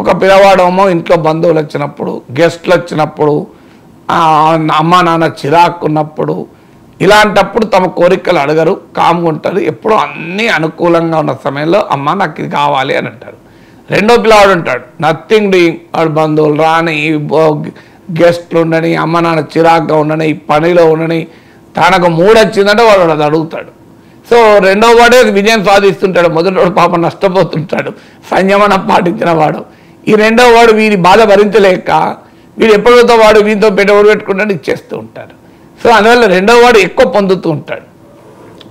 ఒక పిల్లవాడేమో ఇంట్లో బంధువులు వచ్చినప్పుడు గెస్ట్లు వచ్చినప్పుడు అమ్మ నాన్న చిరాకున్నప్పుడు ఇలాంటప్పుడు తమ కోరికలు అడగరు కామ్గా ఉంటారు. ఎప్పుడూ అన్నీ అనుకూలంగా ఉన్న సమయంలో అమ్మ నాకు ఇది కావాలి అని అంటారు. రెండో పిల్లవాడు ఉంటాడు. నథింగ్ డూయింగ్ వాడు బంధువులు రాని గెస్ట్లు ఉండని అమ్మ నాన్న చిరాగ్గా ఉండని పనిలో ఉండని తనకు మూడు వచ్చిందంటే వాడు అది అడుగుతాడు. సో రెండో వాడే విజయం సాధిస్తుంటాడు. మొదటి వాడు నష్టపోతుంటాడు. సంయమనం పాటించిన వాడు. ఈ రెండో వాడు వీరి బాధ భరించలేక వీడు ఎప్పుడైతే వాడు వీరితో పెట్టుబడి పెట్టుకుంటాడు ఇచ్చేస్తూ ఉంటారు సో అందువల్ల రెండో వాడు ఎక్కువ పొందుతూ ఉంటాడు.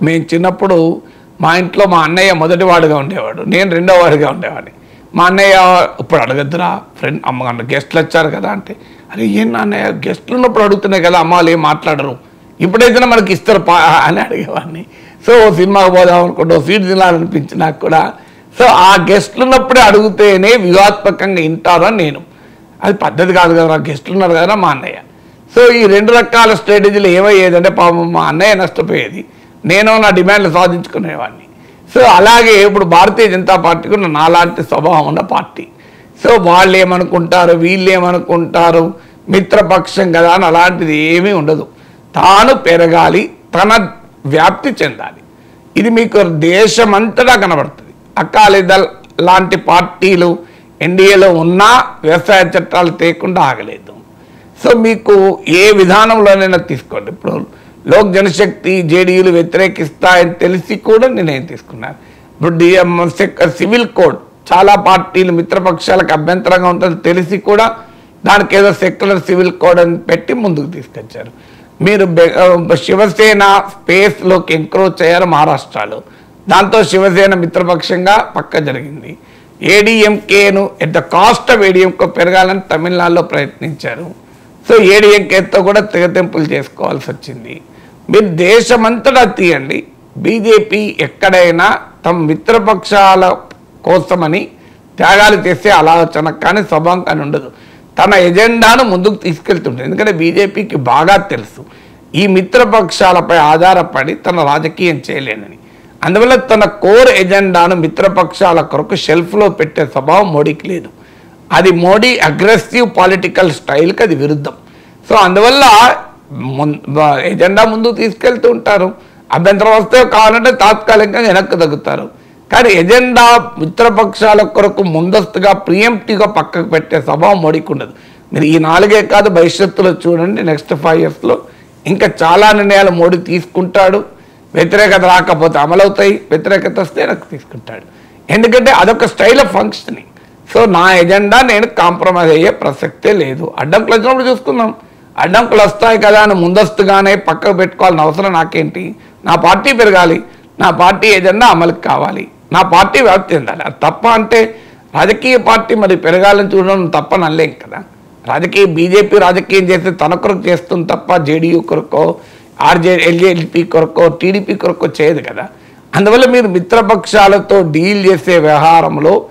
మేము చిన్నప్పుడు మా ఇంట్లో మా అన్నయ్య మొదటి వాడుగా ఉండేవాడు. నేను రెండో వాడిగా ఉండేవాడిని. మా అన్నయ్య ఇప్పుడు అడగద్దురా ఫ్రెండ్ అమ్మ గెస్ట్లు వచ్చారు కదా అంటే అరే ఏం నాన్నయ్య గెస్ట్లు ఉన్నప్పుడు అడుగుతున్నాయి కదా అమ్మ వాళ్ళు ఏం మాట్లాడరు. ఇప్పుడైతే మనకి ఇస్తారు పా అని అడిగేవాడిని. సో ఓ సినిమాకి పోదాం అనుకుంటా ఓ సీట్ తినాలనిపించినా కూడా. సో ఆ గెస్ట్లు ఉన్నప్పుడే అడిగితేనే వ్యూహాత్మకంగా వింటారని నేను. అది పద్ధతి కాదు కదా గెస్ట్లు ఉన్నారు కదా మా అన్నయ్య. సో ఈ రెండు రకాల స్ట్రాటజీలు ఏమయ్యేదంటే పాపం మా అన్నయ్య నష్టపోయేది. నేను నా డిమాండ్లు సాధించుకునేవాడిని. సో అలాగే ఇప్పుడు భారతీయ జనతా పార్టీకి ఉన్న నాలాంటి స్వభావం ఉన్న పార్టీ. సో వాళ్ళు ఏమనుకుంటారు? వీళ్ళు ఏమనుకుంటారు? మిత్రపక్షం కదా అని అలాంటిది ఏమీ ఉండదు. తాను పెరగాలి తన వ్యాప్తి చెందాలి. ఇది మీకు దేశమంతటా కనబడుతుంది. అకాలీదళ్ లాంటి పార్టీలు ఎన్డీఏలో ఉన్నా వ్యవసాయ చట్టాలు తేకుండా ఆగలేదు. సో మీకు ఏ విధానంలోనైనా తీసుకోండి. ఇప్పుడు లోక్ జనశక్తి జేడీయూలు వ్యతిరేకిస్తాయని తెలిసి కూడా నిర్ణయం తీసుకున్నారు. ఇప్పుడు డిఎం సివిల్ కోడ్ చాలా పార్టీలు మిత్రపక్షాలకు అభ్యంతరంగా ఉంటుంది తెలిసి కూడా దానికి ఏదో సెక్యులర్ సివిల్ కోడ్ అని పెట్టి ముందుకు తీసుకొచ్చారు. మీరు శివసేన స్పేస్లోకి ఎంక్రోచ్ అయ్యారు మహారాష్ట్రలో. దాంతో శివసేన మిత్రపక్షంగా పక్క జరిగింది. ఏడీఎంకేను at the cost of ADMK పెరగాలని తమిళనాడులో ప్రయత్నించారు. సో ఏడీఎంకేతో కూడా తెగతెంపులు చేసుకోవాల్సి వచ్చింది. మీరు దేశమంతటా తీయండి. బీజేపీ ఎక్కడైనా తమ మిత్రపక్షాల కోసమని త్యాగాలు చేసే ఆలోచన కానీ స్వభావం కానీ ఉండదు. తన ఎజెండాను ముందుకు తీసుకెళ్తుంటుంది. ఎందుకంటే బీజేపీకి బాగా తెలుసు. ఈ మిత్రపక్షాలపై ఆధారపడి తన రాజకీయం చేయలేనని. అందువల్ల తన కోర్ ఎజెండాను మిత్రపక్షాల కొరకు షెల్ఫ్లో పెట్టే స్వభావం మోడీకి లేదు. అది మోడీ అగ్రెసివ్ పాలిటికల్ స్టైల్కి అది విరుద్ధం. సో అందువల్ల ఎజెండా ముందుకు తీసుకెళ్తూ ఉంటారు. అభ్యంతరం వస్తే కావాలంటే తాత్కాలికంగా వెనక్కి తగ్గుతారు. కానీ ఎజెండా మిత్రపక్షాల కొరకు ముందస్తుగా ప్రియంప్టివ్గా పక్కకు పెట్టే స్వభావం మోడీకి ఉండదు. మీరు ఈ నాలుగే కాదు భవిష్యత్తులో చూడండి నెక్స్ట్ ఫైవ్ ఇయర్స్లో. ఇంకా చాలా నిర్ణయాలు మోడీ తీసుకుంటాడు. వ్యతిరేకత రాకపోతే అమలవుతాయి వ్యతిరేకత వస్తే వెనక్కి తీసుకుంటాడు. ఎందుకంటే అదొక స్టైల్ ఆఫ్ ఫంక్షనింగ్ సో నా ఎజెండా నేను కాంప్రమైజ్ అయ్యే ప్రసక్తే లేదు. అడ్డంకులు వచ్చినప్పుడు చూసుకుందాం. అడ్డంకులు వస్తాయి కదా అని ముందస్తుగానే పక్కకు పెట్టుకోవాల్సిన అవసరం నాకేంటి? నా పార్టీ పెరగాలి. నా పార్టీ ఎజెండా అమలుకి కావాలి. నా పార్టీ వ్యాప్తి చెందాలి. అది తప్ప అంటే రాజకీయ పార్టీ మరి పెరగాలని చూడడం తప్ప అనలేం కదా. రాజకీయ బీజేపీ రాజకీయం చేస్తే తన కొరకు చేస్తుంది తప్ప జేడీయూ కొరకో ఆర్జే ఎల్జేపీ కొరకో టీడీపీ కొరకో చేయదు కదా. అందువల్ల మీరు మిత్రపక్షాలతో డీల్ చేసే వ్యవహారంలో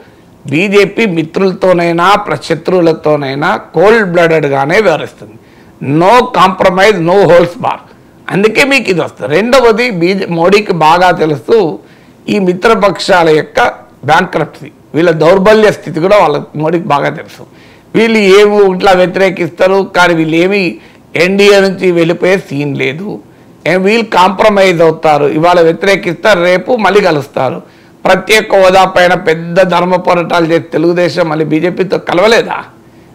బీజేపీ మిత్రులతోనైనా ప్ర- శత్రువులతోనైనా కోల్డ్ బ్లడెడ్గానే వ్యవహరిస్తుంది. No compromise no holds bar అందుకే మీకు ఇది వస్తుంది. రెండవది బీజే మోడీకి బాగా తెలుసు ఈ మిత్రపక్షాల యొక్క బ్యాంక్రప్సీ వీళ్ళ దౌర్బల్య స్థితి కూడా వాళ్ళ మోడీకి బాగా తెలుసు. వీళ్ళు ఏమి ఇట్లా వ్యతిరేకిస్తారు కానీ వీళ్ళు ఏమి ఎన్డీఏ నుంచి వెళ్ళిపోయే సీన్ లేదు. వీళ్ళు కాంప్రమైజ్ అవుతారు. ఇవాళ వ్యతిరేకిస్తారు రేపు మళ్ళీ కలుస్తారు. ప్రత్యేక హోదా పైన పెద్ద ధర్మ పోరాటాలు చేసి తెలుగుదేశం మళ్ళీ బీజేపీతో కలవలేదా?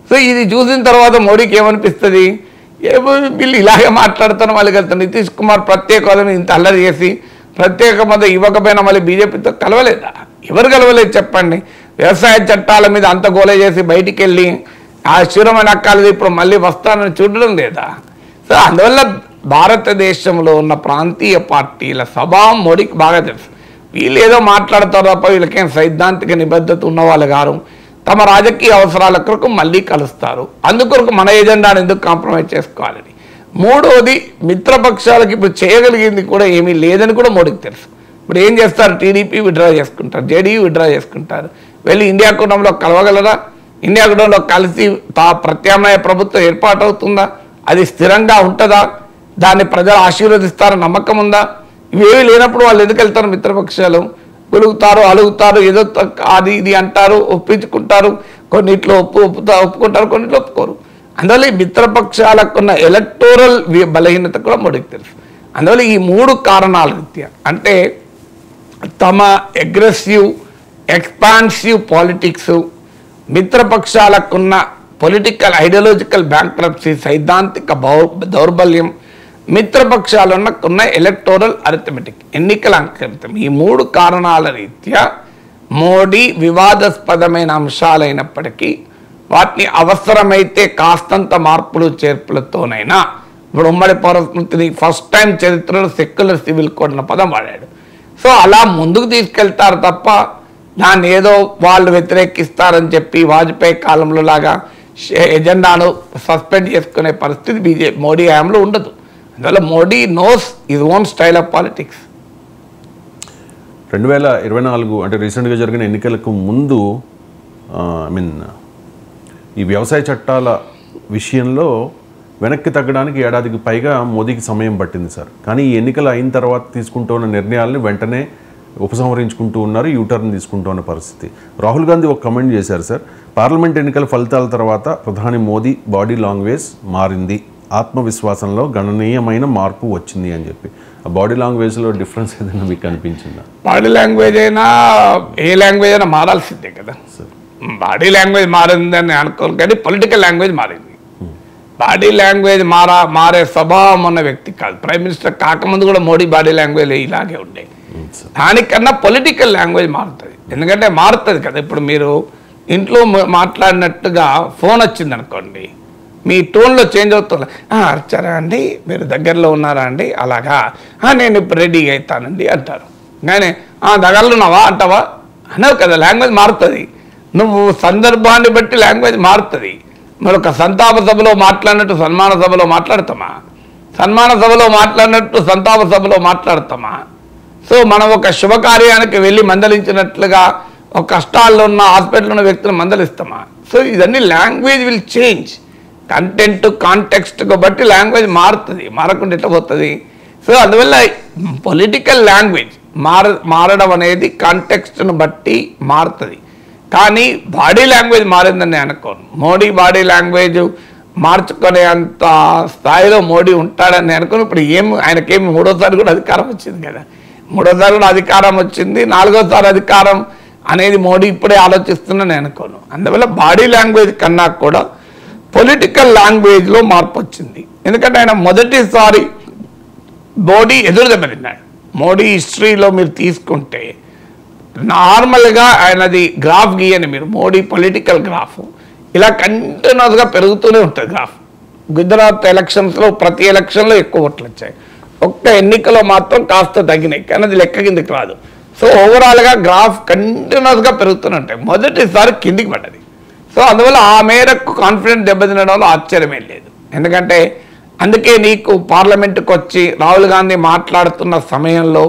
సో ఇది చూసిన తర్వాత మోడీకి ఏమనిపిస్తుంది? వీళ్ళు ఇలాగే మాట్లాడుతాను మళ్ళీ కలుతారు నితీష్ కుమార్ ప్రత్యేక హోదాని ఇంత అల్లరి చేసి ప్రత్యేక హోదా ఇవ్వకపోయినా మళ్ళీ బీజేపీతో కలవలేదా? ఎవరు కలవలేదు చెప్పండి. వ్యవసాయ చట్టాల మీద అంత గోల చేసి బయటికి వెళ్ళి ఆ శిరమైన అక్కాలది ఇప్పుడు మళ్ళీ వస్తానని చూడడం లేదా? సో అందువల్ల భారతదేశంలో ఉన్న ప్రాంతీయ పార్టీల సభా మోడీకి బాగా తెలుసు. వీళ్ళు ఏదో మాట్లాడతారు తప్ప వీళ్ళకేం సైద్ధాంతిక నిబద్ధత ఉన్నవాళ్ళు గారు తమ రాజకీయ అవసరాల కొరకు మళ్ళీ కలుస్తారు. అందుకొరకు మన ఏజెండాను ఎందుకు కాంప్రమైజ్ చేసుకోవాలని మూడవది మిత్రపక్షాలకు ఇప్పుడు చేయగలిగింది కూడా ఏమీ లేదని కూడా మోడీకి తెలుసు. ఇప్పుడు ఏం చేస్తారు? టీడీపీ విడ్రా చేసుకుంటారు జేడీయూ విడ్రా చేసుకుంటారు. వెళ్ళి ఇండియా కూటమిలో కలవగలరా? ఇండియా కూటమిలో కలిసి తా ప్రత్యామ్నాయ ప్రభుత్వం ఏర్పాటవుతుందా? అది స్థిరంగా ఉంటుందా? దాన్ని ప్రజలు ఆశీర్వదిస్తారని నమ్మకం ఉందా? ఇవేవి లేనప్పుడు వాళ్ళు ఎందుకు వెళ్తారు మిత్రపక్షాలు? గొలుగుతారు అలుగుతారు ఏదో అది ఇది అంటారు ఒప్పించుకుంటారు. కొన్నిట్లో ఒప్పు ఒప్పుతా ఒప్పుకుంటారు కొన్నిట్లో ఒప్పుకోరు. అందువల్ల ఈ మిత్రపక్షాలకు ఉన్న ఎలక్టోరల్ బలహీనత కూడా మోడీకి తెలుసు. అందువల్ల ఈ మూడు కారణాల రీత్యా అంటే తమ అగ్రెసివ్ ఎక్స్పాన్సివ్ పాలిటిక్స్ మిత్రపక్షాలకున్న పొలిటికల్ ఐడియాలజికల్ బ్యాంక్రప్సీ సైద్ధాంతిక దౌర్బల్యం మిత్రపక్షాలున్న మిత్రపక్షాలకున్న ఎలక్టోరల్ అరిథమెటిక్ ఎన్నికల అంకరితం ఈ మూడు కారణాల రీత్యా మోడీ వివాదాస్పదమైన అంశాలైనప్పటికీ వాటిని అవసరమైతే కాస్తంత మార్పులు చేర్పులతోనైనా ఇప్పుడు ఉమ్మడి పౌరస్మృతిని ఫస్ట్ టైం చరిత్రలో సెక్యులర్ సివిల్ కోడ్ అన్న పదం వాడాడు. సో అలా ముందుకు తీసుకెళ్తారు తప్ప దాన్ని ఏదో వాళ్ళు వ్యతిరేకిస్తారని చెప్పి వాజ్పేయి కాలంలో లాగా ఎజెండాను సస్పెండ్ చేసుకునే పరిస్థితి బీజేపీ మోడీ హయాంలో ఉండదు. అందువల్ల Modi knows his own style of politics రెండు వేల ఇరవై నాలుగు అంటే రీసెంట్గా జరిగిన ఎన్నికలకు ముందు ఐ మీన్ ఈ వ్యవసాయ చట్టాల విషయంలో వెనక్కి తగ్గడానికి ఏడాదికి పైగా మోదీకి సమయం పట్టింది సార్. కానీ ఈ ఎన్నికలు అయిన తర్వాత తీసుకుంటున్న నిర్ణయాలను వెంటనే ఉపసంహరించుకుంటూ ఉన్నారు యూటర్న్ తీసుకుంటూ ఉన్న పరిస్థితి. రాహుల్ గాంధీ ఒక కమెంట్ చేశారు సార్ పార్లమెంట్ ఎన్నికల ఫలితాల తర్వాత ప్రధాని మోదీ బాడీ లాంగ్వేజ్ మారింది. ఆత్మవిశ్వాసంలో గణనీయమైన మార్పు వచ్చింది అని చెప్పి. బాడీ లాంగ్వేజ్లో డిఫరెన్స్ ఏదైనా మీకు అనిపించిందా? బాడీ లాంగ్వేజ్ అయినా ఏ లాంగ్వేజ్ అయినా మారాల్సిందే కదా. బాడీ లాంగ్వేజ్ మారిందని అనుకోను కానీ పొలిటికల్ లాంగ్వేజ్ మారింది. బాడీ లాంగ్వేజ్ మారా మారే స్వభావం ఉన్న వ్యక్తి కాదు. ప్రైమ్ మినిస్టర్ కాకముందు కూడా మోడీ బాడీ లాంగ్వేజ్ ఇలాగే ఉండే. సార్ దానికన్నా పొలిటికల్ లాంగ్వేజ్ మారుతుంది. ఎందుకంటే మారుతుంది కదా. ఇప్పుడు మీరు ఇంట్లో మాట్లాడినట్టుగా ఫోన్ వచ్చింది అనుకోండి మీ టోన్లో చేంజ్ అవుతుంది "ఆ, అర్చారా అండి మీరు దగ్గరలో ఉన్నారా అండి? అలాగా. నేను ఇప్పుడు రెడీ అవుతానండి అంటారు. కానీ "ఆ, దగ్గరలో ఉన్నావా అంటావా? అనవు కదా లాంగ్వేజ్ మారుతుంది. నువ్వు సందర్భాన్ని బట్టి లాంగ్వేజ్ మారుతుంది. మరి ఒక సంతాప సభలో మాట్లాడినట్టు సన్మాన సభలో మాట్లాడతామా? సన్మాన సభలో మాట్లాడినట్టు సంతాప సభలో మాట్లాడతామా? సో మనం ఒక శుభకార్యానికి వెళ్ళి మందలించినట్లుగా ఒక కష్టాల్లో ఉన్న హాస్పిటల్లో ఉన్న వ్యక్తులను మందలిస్తామా? సో ఇదన్నీ language will change content context బట్టి లాంగ్వేజ్ మారుతుంది మారకుండా ఎట్లా పోతుంది? సో అందువల్ల పొలిటికల్ లాంగ్వేజ్ మార మారడం అనేది కాంటెక్స్ట్ను బట్టి మారుతుంది. కానీ బాడీ లాంగ్వేజ్ మారిందని అనుకోను. మోడీ బాడీ లాంగ్వేజ్ మార్చుకునే అంత స్థాయిలో మోడీ ఉంటాడని అనుకుని అనుకోను. ఇప్పుడు ఏం ఆయనకేమి మూడోసారి కూడా అధికారం వచ్చింది కదా. మూడోసారి కూడా అధికారం వచ్చింది. నాలుగోసారి అధికారం అనేది మోడీ ఇప్పుడే ఆలోచిస్తుందని నేను అనుకోను. అందువల్ల బాడీ లాంగ్వేజ్ కన్నా కూడా పొలిటికల్ లాంగ్వేజ్లో మార్పు వచ్చింది. ఎందుకంటే ఆయన మొదటిసారి మోడీ ఎదురు దెబ్బతిన్నాడు. మోడీ హిస్టరీలో మీరు తీసుకుంటే నార్మల్గా ఆయనది గ్రాఫ్ గీయని మీరు. మోడీ పొలిటికల్ గ్రాఫ్ ఇలా కంటిన్యూస్గా పెరుగుతూనే ఉంటుంది గ్రాఫ్ గుజరాత్ ఎలక్షన్స్లో ప్రతి ఎలక్షన్లో ఎక్కువ ఓట్లు వచ్చాయి. ఒక్క ఎన్నికలో మాత్రం కాస్త తగ్గినాయి. కానీ అది లెక్క కిందకి రాదు. సో ఓవరాల్గా గ్రాఫ్ కంటిన్యూస్గా పెరుగుతూనే ఉంటాయి. మొదటిసారి కిందికి పడ్డది. సో అందువల్ల ఆ మేరకు కాన్ఫిడెన్స్ దెబ్బతినడంలో ఆశ్చర్యమే లేదు. ఎందుకంటే అందుకే నీకు పార్లమెంటుకు వచ్చి రాహుల్ గాంధీ మాట్లాడుతున్న సమయంలో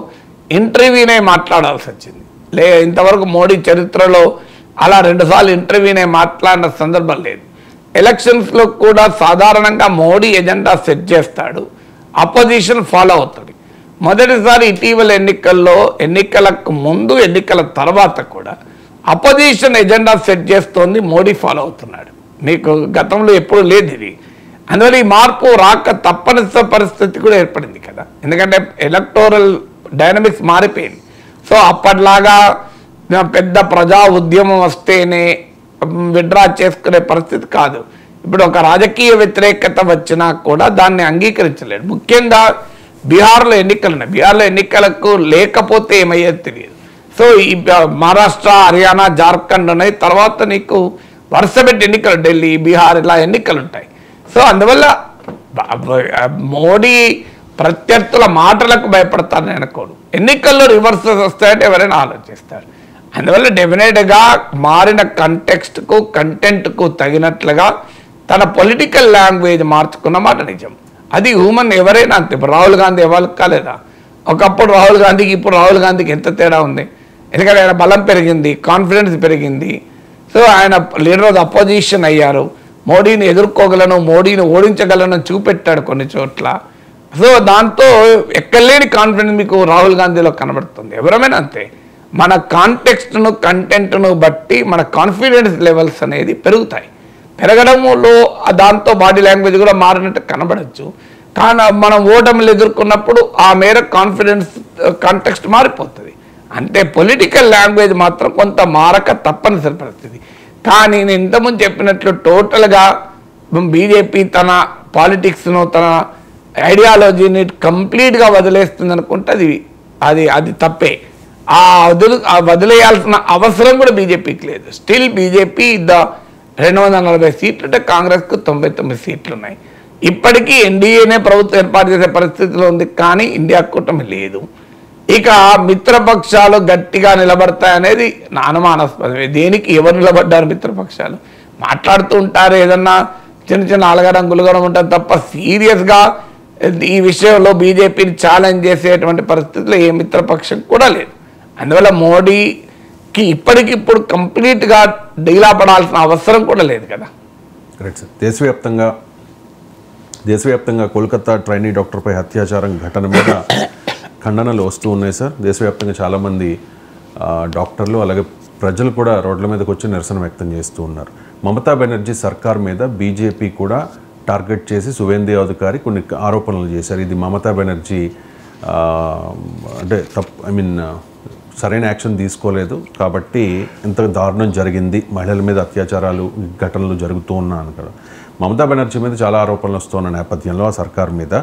ఇంటర్వ్యూనే మాట్లాడాల్సి వచ్చింది. లే ఇంతవరకు మోడీ చరిత్రలో అలా రెండుసార్లు ఇంటర్వ్యూనే మాట్లాడిన సందర్భం లేదు. ఎలక్షన్స్లో కూడా సాధారణంగా మోడీ ఎజెండా సెట్ చేస్తాడు. అపోజిషన్ ఫాలో అవుతుంది. మొదటిసారి ఇటీవల ఎన్నికల్లో ఎన్నికలకు ముందు ఎన్నికల తర్వాత కూడా అపోజిషన్ ఎజెండా సెట్ చేస్తోంది మోడీ ఫాలో అవుతున్నాడు. మీకు గతంలో ఎప్పుడు లేదు ఇది. అందువల్ల ఈ మార్పు రాక తప్పనిసరి పరిస్థితి కూడా ఏర్పడింది కదా. ఎందుకంటే ఎలక్టోరల్ డైనమిక్స్ మారిపోయింది. సో అప్పట్లాగా పెద్ద ప్రజా ఉద్యమం వస్తేనే విడ్రా చేసుకునే పరిస్థితి కాదు. ఇప్పుడు ఒక రాజకీయ వ్యతిరేకత వచ్చినా కూడా దాన్ని అంగీకరించలేడు ముఖ్యంగా బీహార్లో ఎన్నికలు ఉన్నాయి. బీహార్లో ఎన్నికలకు లేకపోతే ఏమయ్యేది తెలియదు. సో ఈ మహారాష్ట్ర హర్యానా జార్ఖండ్ ఉన్నాయి తర్వాత నీకు వరుసపెట్టి ఎన్నికలు ఢిల్లీ బీహార్ ఇలా ఎన్నికలు ఉంటాయి సో అందువల్ల మోడీ ప్రత్యర్థుల మాటలకు భయపడతానని అనుకోడు ఎన్నికల్లో రివర్సెస్ వస్తాయంటే ఎవరైనా ఆలోచిస్తారు. అందువల్ల డెఫినెట్గా మారిన కంటెక్స్ట్కు కంటెంట్కు తగినట్లుగా తన పొలిటికల్ లాంగ్వేజ్ మార్చుకున్న మాట నిజం. అది హ్యూమన్ ఎవరైనా అంతే. రాహుల్ గాంధీ ఎవరికి కాలేదా? ఒకప్పుడు రాహుల్ గాంధీకి ఇప్పుడు రాహుల్ గాంధీకి ఎంత తేడా ఉంది? ఎందుకంటే ఆయన బలం పెరిగింది కాన్ఫిడెన్స్ పెరిగింది. సో ఆయన లీడర్ ఆఫ్ అపోజిషన్ అయ్యారు. మోడీని ఎదుర్కోగలను మోడీని ఓడించగలను చూపెట్టాడు కొన్ని చోట్ల. సో దాంతో ఎక్కడలేని కాన్ఫిడెన్స్ మీకు రాహుల్ గాంధీలో కనబడుతుంది. ఎవరమైనా అంతే. మన కాంటెక్స్ట్ను కంటెంట్ను బట్టి మన కాన్ఫిడెన్స్ లెవెల్స్ అనేది పెరుగుతాయి. పెరగడంలో దాంతో బాడీ లాంగ్వేజ్ కూడా మారినట్టు కనబడచ్చు. కానీ మనం ఓటమిలు ఎదుర్కొన్నప్పుడు ఆ మేర కాన్ఫిడెన్స్ కాంటెక్స్ట్ మారిపోతుంది. అంటే పొలిటికల్ లాంగ్వేజ్ మాత్రం కొంత మారక తప్పనిసరి పరిస్థితి. కానీ నేను ఇంతకుముందు చెప్పినట్లు టోటల్గా బీజేపీ తన పాలిటిక్స్ను తన ఐడియాలజీని కంప్లీట్గా వదిలేస్తుంది అనుకుంటే అది అది అది తప్పే. ఆ వదులు వదిలేయాల్సిన అవసరం కూడా బీజేపీకి లేదు. స్టిల్ బీజేపీ ద రెండు వందల నలభై సీట్లు అంటే కాంగ్రెస్కు తొంభై తొమ్మిది సీట్లు ఉన్నాయి ఇప్పటికీ ఎన్డీఏనే ప్రభుత్వం ఏర్పాటు చేసే పరిస్థితిలో ఉంది కానీ ఇండియా కూటమి లేదు. ఇక మిత్రపక్షాలు గట్టిగా నిలబడతాయనేది నా అనుమానాస్పదమే. దేనికి ఎవరు నిలబడ్డారు మిత్రపక్షాలు? మాట్లాడుతూ ఉంటారు ఏదన్నా చిన్న చిన్న అలగడం గులగడం ఉంటుంది తప్ప సీరియస్గా ఈ విషయంలో బీజేపీని ఛాలెంజ్ చేసేటువంటి పరిస్థితుల్లో ఏ మిత్రపక్షం కూడా లేదు. అందువల్ల మోడీకి ఇప్పటికిప్పుడు కంప్లీట్గా డీలా పడాల్సిన అవసరం కూడా లేదు కదా. సార్. దేశవ్యాప్తంగా దేశవ్యాప్తంగా కోల్కతా ట్రైనీ డాక్టర్పై అత్యాచారం ఘటన మీద ఖండనలు వస్తూ ఉన్నాయి సార్ దేశవ్యాప్తంగా చాలామంది డాక్టర్లు అలాగే ప్రజలు కూడా రోడ్ల మీదకి వచ్చి నిరసన వ్యక్తం చేస్తూ ఉన్నారు. మమతా బెనర్జీ సర్కార్ మీద బీజేపీ కూడా టార్గెట్ చేసి సువేంద్ర అధికారి కొన్ని ఆరోపణలు చేశారు. ఇది మమతా బెనర్జీ అంటే తప్ ఐ మీన్ సరైన యాక్షన్ తీసుకోలేదు. కాబట్టి ఇంత దారుణం జరిగింది. మహిళల మీద అత్యాచారాలు ఘటనలు జరుగుతూ ఉన్నాను కదా మమతా బెనర్జీ మీద చాలా ఆరోపణలు వస్తున్న నేపథ్యంలో ఆ సర్కార్ మీద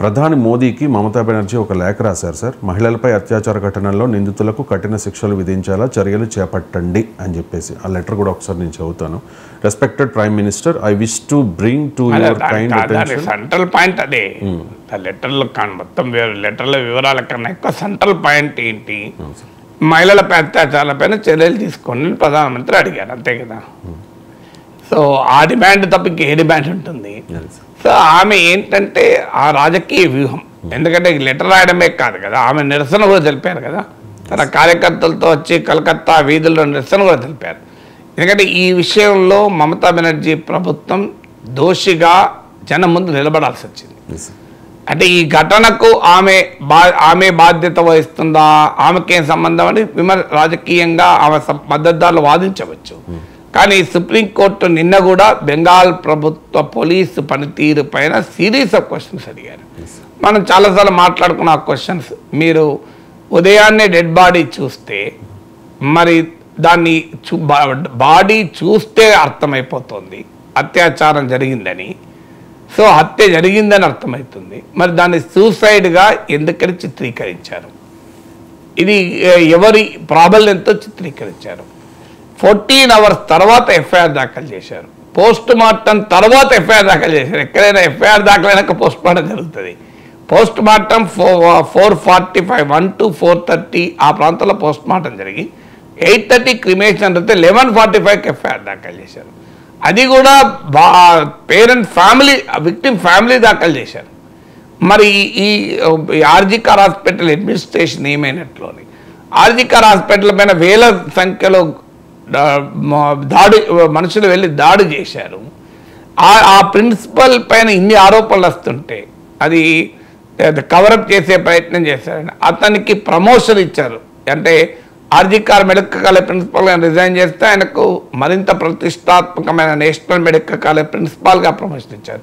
ప్రధాని మోదీకి మమతా బెనర్జీ ఒక లేఖ రాశారు సార్. మహిళలపై అత్యాచార ఘటనల్లో నిందితులకు కఠిన శిక్షలు విధించేలా చర్యలు చేపట్టండి అని చెప్పేసి ఆ లెటర్ కూడా ఒకసారి నేను చదువుతాను. Respected prime minister I wish to bring to your kind attention central point అదే. ఆ లెటర్లో కాని మొత్తం లెటర్ల వివరాల కన్నా ఎక్కువ సెంట్రల్ పాయింట్ ఏంటి? మహిళలపై అత్యాచారాలపైన చర్యలు తీసుకోండి అని ప్రధానమంత్రి అడిగారు అంతే కదా. సో ఆ డిమాండ్ తప్ప ఏ డిమాండ్ ఉంటుంది. సో ఆమె ఏంటంటే ఆ రాజకీయ వ్యూహం. ఎందుకంటే లెటర్ రాయడమే కాదు కదా ఆమె నిరసన కూడా తెలిపారు కదా. తన కార్యకర్తలతో వచ్చి కలకత్తా వీధుల్లో నిరసన కూడా తెలిపారు. ఎందుకంటే ఈ విషయంలో మమతా బెనర్జీ ప్రభుత్వం దోషిగా జనం ముందు నిలబడాల్సి వచ్చింది. అంటే ఈ ఘటనకు ఆమె బా ఆమె బాధ్యత వహిస్తుందా ఆమెకేం సంబంధం అని విమర్ రాజకీయంగా ఆమె మద్దతుదారులు వాదించవచ్చు. కానీ సుప్రీంకోర్టు నిన్న కూడా బెంగాల్ ప్రభుత్వ పోలీసు పనితీరు పైన సిరీస్ ఆఫ్ క్వశ్చన్స్ అడిగారు. మనం చాలాసార్లు మాట్లాడుకున్న ఆ క్వశ్చన్స్ మీరు ఉదయాన్నే డెడ్ బాడీ చూస్తే మరి దాన్ని చూ బాడీ చూస్తే అర్థమైపోతుంది. అత్యాచారం జరిగిందని. సో హత్య జరిగిందని అర్థమవుతుంది మరి దాన్ని సూసైడ్గా ఎందుకని చిత్రీకరించారు? ఇది ఎవరి ప్రాబల్యంతో చిత్రీకరించారు? ఫోర్టీన్ అవర్స్ తర్వాత ఎఫ్ఐఆర్ దాఖలు చేశారు. పోస్ట్ మార్టం తర్వాత ఎఫ్ఐఆర్ దాఖలు చేశారు. ఎక్కడైనా ఎఫ్ఐఆర్ దాఖలైనాక పోస్ట్ మార్టం జరుగుతుంది. Post mortem four four forty five one two four thirty ఆ ప్రాంతంలో పోస్ట్ మార్టం జరిగి ఎయిట్ థర్టీ క్రిమేషన్ అయితే లెవెన్ ఫార్టీ ఫైవ్కి ఎఫ్ఐఆర్ దాఖలు చేశారు. అది కూడా బా పేరెంట్ ఫ్యామిలీ విక్టిమ్ ఫ్యామిలీ దాఖలు చేశారు. మరి ఈ ఆర్జికార్ హాస్పిటల్ అడ్మినిస్ట్రేషన్ ఏమైనట్లోని? ఆర్జికార్ హాస్పిటల్ పైన వేల సంఖ్యలో దాడి మనుషులు వెళ్ళి దాడి చేశారు. ఆ ఆ ప్రిన్సిపల్ పైన ఇన్ని ఆరోపణలు వస్తుంటే అది కవరప్ చేసే ప్రయత్నం చేశారు అతనికి ప్రమోషన్ ఇచ్చారు. అంటే ఆర్జికార్ మెడికల్ కాలేజ్ ప్రిన్సిపల్గా రిజైన్ చేస్తే ఆయనకు మరింత ప్రతిష్టాత్మకమైన నేషనల్ మెడికల్ కాలేజ్ ప్రిన్సిపాల్గా ప్రమోషన్ ఇచ్చారు.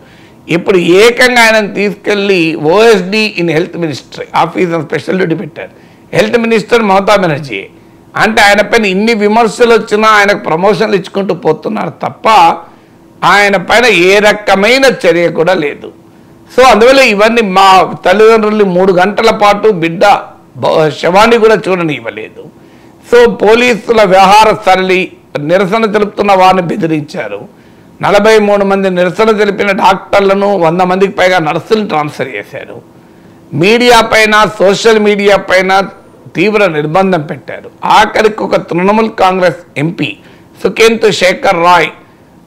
ఇప్పుడు ఏకంగా ఆయనను తీసుకెళ్ళి OSD in health ministry office of special duty పెట్టారు. హెల్త్ మినిస్టర్ మమతా బెనర్జీ అంటే ఆయన పైన ఇన్ని విమర్శలు వచ్చినా ఆయనకు ప్రమోషన్లు ఇచ్చుకుంటూ పోతున్నారు తప్ప ఆయన పైన ఏ రకమైన చర్య కూడా లేదు. సో అందువల్ల ఇవన్నీ మా తల్లిదండ్రులు మూడు గంటల పాటు బిడ్డ శవాన్ని కూడా చూడని ఇవ్వలేదు సో పోలీసుల వ్యవహార సరళి నిరసన తెలుపుతున్న వారిని బెదిరించారు. నలభై మూడు మంది నిరసన తెలిపిన డాక్టర్లను వంద మందికి పైగా నర్సులు ట్రాన్స్ఫర్ చేశారు. మీడియా పైన సోషల్ మీడియా పైన తీవ్ర నిర్బంధం పెట్టారు. ఆఖరికి ఒక తృణమూల్ కాంగ్రెస్ ఎంపీ సుకేంతు శేఖర్ రాయ్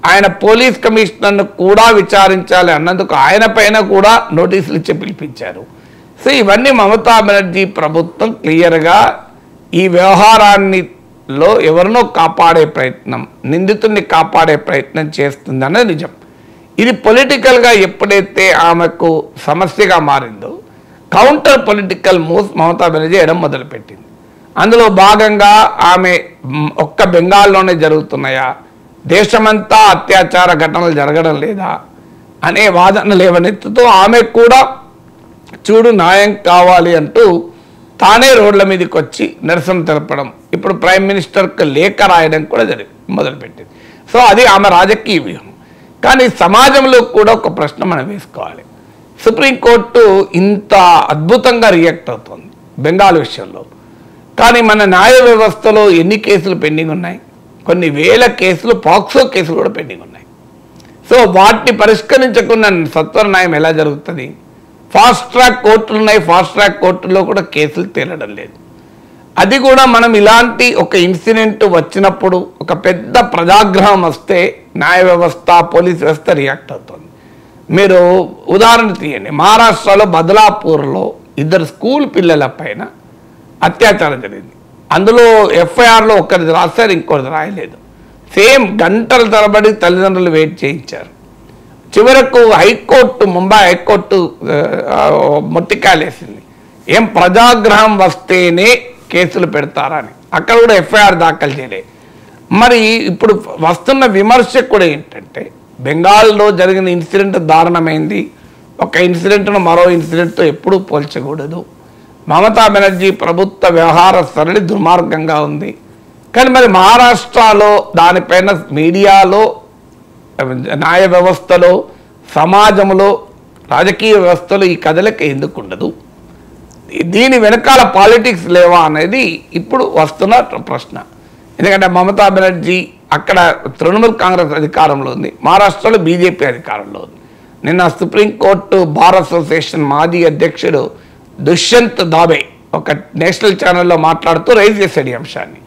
ఆయన పోలీస్ కమిషనర్ను కూడా విచారించాలి అన్నందుకు ఆయన పైన కూడా నోటీసులు ఇచ్చి పిలిపించారు. సో ఇవన్నీ మమతా బెనర్జీ ప్రభుత్వం క్లియర్గా ఈ వ్యవహారాన్ని లో ఎవరినో కాపాడే ప్రయత్నం నిందితుడిని కాపాడే ప్రయత్నం చేస్తుందన్నది నిజం. ఇది పొలిటికల్గా ఎప్పుడైతే ఆమెకు సమస్యగా మారిందో counter political moves Mamata Banerjee వేయడం మొదలుపెట్టింది. అందులో భాగంగా ఆమె ఒక్క బెంగాల్లోనే జరుగుతున్నాయా? దేశమంతా అత్యాచార ఘటనలు జరగడం లేదా? అనే వాదన లేవనెత్తుతూ ఆమె కూడా చూడు న్యాయం కావాలి అంటూ తానే రోడ్ల మీదకి వచ్చి నిరసన తెలపడం ఇప్పుడు ప్రైమ్ మినిస్టర్కి లేఖ రాయడం కూడా జరిగి మొదలుపెట్టింది. సో అది ఆమె రాజకీయ వ్యూహం. కానీ సమాజంలో కూడా ఒక ప్రశ్న మనం వేసుకోవాలి. సుప్రీంకోర్టు ఇంత అద్భుతంగా రియాక్ట్ అవుతుంది బెంగాల్ విషయంలో. కానీ మన న్యాయ వ్యవస్థలో ఎన్ని కేసులు పెండింగ్ ఉన్నాయి? కొన్ని వేల కేసులు పాక్సో కేసులు కూడా పెండింగ్ ఉన్నాయి. సో వాటిని పరిష్కరించకుండా సత్వర న్యాయం ఎలా జరుగుతుంది? ఫాస్ట్ ట్రాక్ కోర్టులు ఉన్నాయి ఫాస్ట్ ట్రాక్ కోర్టులో కూడా కేసులు తేలడం లేదు. అది కూడా మనం ఇలాంటి ఒక ఇన్సిడెంట్ వచ్చినప్పుడు ఒక పెద్ద ప్రజాగ్రహం వస్తే న్యాయ వ్యవస్థ పోలీస్ వ్యవస్థ రియాక్ట్ అవుతుంది. మీరు ఉదాహరణ తీయండి. మహారాష్ట్రలో బదలాపూర్లో ఇద్దరు స్కూల్ పిల్లల పైన అత్యాచారం జరిగింది. అందులో ఎఫ్ఐఆర్లో ఒకరిది రాశారు ఇంకొకరిది రాయలేదు. సేమ్ గంటల తరబడి తల్లిదండ్రులు వెయిట్ చేయించారు. చివరకు హైకోర్టు ముంబై హైకోర్టు మొట్టికాలేసింది. ఏం ప్రజాగ్రహం వస్తేనే కేసులు పెడతారని. అక్కడ కూడా ఎఫ్ఐఆర్ దాఖలు చేయలే. మరి ఇప్పుడు వస్తున్న విమర్శ కూడా ఏంటంటే బెంగాల్లో జరిగిన ఇన్సిడెంట్ దారుణమైంది. ఒక ఇన్సిడెంట్ను మరో ఇన్సిడెంట్తో ఎప్పుడూ పోల్చకూడదు. మమతా బెనర్జీ ప్రభుత్వ వ్యవహార సరళి దుర్మార్గంగా ఉంది. కానీ మరి మహారాష్ట్రలో దానిపైన మీడియాలో న్యాయ వ్యవస్థలో సమాజంలో రాజకీయ వ్యవస్థలో ఈ కదలిక ఎందుకు ఉండదు దీని వెనకాల పాలిటిక్స్ లేవా అనేది ఇప్పుడు వస్తున్న ప్రశ్న. ఎందుకంటే మమతా బెనర్జీ అక్కడ తృణమూల్ కాంగ్రెస్ అధికారంలో ఉంది. మహారాష్ట్రలో బీజేపీ అధికారంలో ఉంది. నిన్న సుప్రీంకోర్టు బార్ అసోసియేషన్ మాజీ అధ్యక్షుడు దుష్యంత్ దాబే ఒక నేషనల్ ఛానల్లో మాట్లాడుతూ రైజ్ చేశాడు ఈ అంశాన్ని.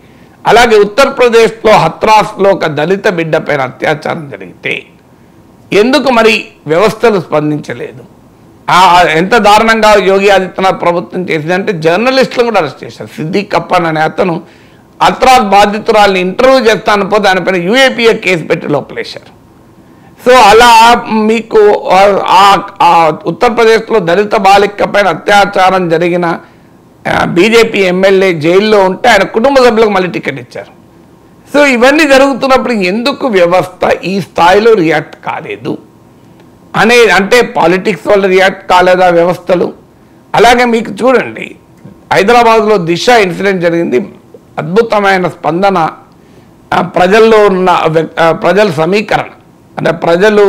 అలాగే ఉత్తరప్రదేశ్లో హత్రాస్లో ఒక దళిత బిడ్డ పైన అత్యాచారం జరిగితే ఎందుకు మరి వ్యవస్థలు స్పందించలేదు? ఎంత దారుణంగా యోగి ఆదిత్యనాథ్ ప్రభుత్వం చేసిందంటే జర్నలిస్టులను కూడా అరెస్ట్ చేశారు. సిద్దిక్ కప్పన్ అనే అతను అత్రాత్ బాధితురాల్ని ఇంటర్వ్యూ చేస్తాను పో దానిపైన యూఏపీఏ కేసు పెట్టి లోపలేశారు. సో అలా మీకు ఆ- ఆ- ఉత్తరప్రదేశ్లో దళిత బాలిక పైన అత్యాచారం జరిగిన బీజేపీ ఎమ్మెల్యే జైల్లో ఉంటే ఆయన కుటుంబ సభ్యులకు మళ్ళీ టికెట్ ఇచ్చారు. సో ఇవన్నీ జరుగుతున్నప్పుడు ఎందుకు వ్యవస్థ ఈ స్థాయిలో రియాక్ట్ కాలేదు? అనే అంటే పాలిటిక్స్ వల్ల రియాక్ట్ కాలేదా వ్యవస్థలు? అలాగే మీకు చూడండి హైదరాబాద్లో దిశ ఇన్సిడెంట్ జరిగింది. అద్భుతమైన స్పందన ప్రజల్లో ఉన్న ప్రజల సమీకరణ. అంటే ప్రజలు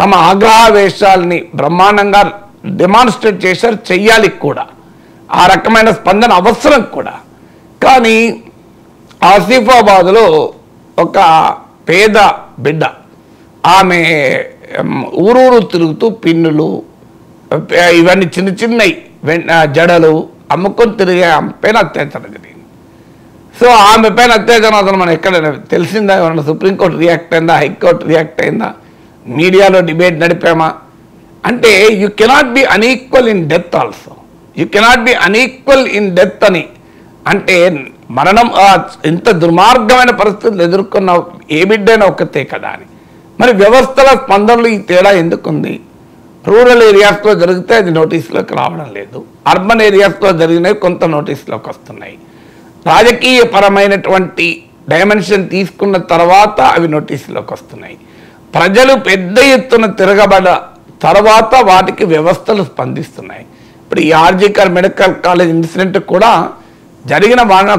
తమ ఆగ్రహావేశాలని బ్రహ్మాండంగా డెమాన్స్ట్రేట్ చేశారు చెయ్యాలి కూడా. ఆ రకమైన స్పందన అవసరం కూడా. కానీ ఆసిఫాబాద్లో ఒక పేద బిడ్డ ఆమె ఊరూరు తిరుగుతూ పిన్నులు ఇవన్నీ చిన్న చిన్నవి జడలు అమ్ముకొని తిరిగే ఆమె పైన అత్యాచారం జరిగింది సో ఆమె పైన అత్యాచారం అసలు మనం ఎక్కడ తెలిసిందా ఏమన్నా సుప్రీంకోర్టు రియాక్ట్ అయిందా హైకోర్టు రియాక్ట్ అయిందా? మీడియాలో డిబేట్ నడిపామా? అంటే you cannot be unequal in death also you cannot be unequal in death అని. అంటే మరణం ఎంత దుర్మార్గమైన పరిస్థితులు ఎదుర్కొన్న ఏ బిడ్డైనా ఒక్కతే కదా అని. మరి వ్యవస్థల స్పందనలు ఈ తేడా ఎందుకుంది? రూరల్ ఏరియాస్లో జరిగితే అది నోటీసులోకి రావడం లేదు. అర్బన్ ఏరియాస్లో జరిగినవి కొంత నోటీసులోకి వస్తున్నాయి. రాజకీయపరమైనటువంటి డైమెన్షన్ తీసుకున్న తర్వాత అవి నోటీసులోకి వస్తున్నాయి. ప్రజలు పెద్ద ఎత్తున తిరగబడ తర్వాత వాటికి వ్యవస్థలు స్పందిస్తున్నాయి. ఇప్పుడు ఈ ఆర్జికర్ మెడికల్ కాలేజ్ ఇన్సిడెంట్ కూడా జరిగిన one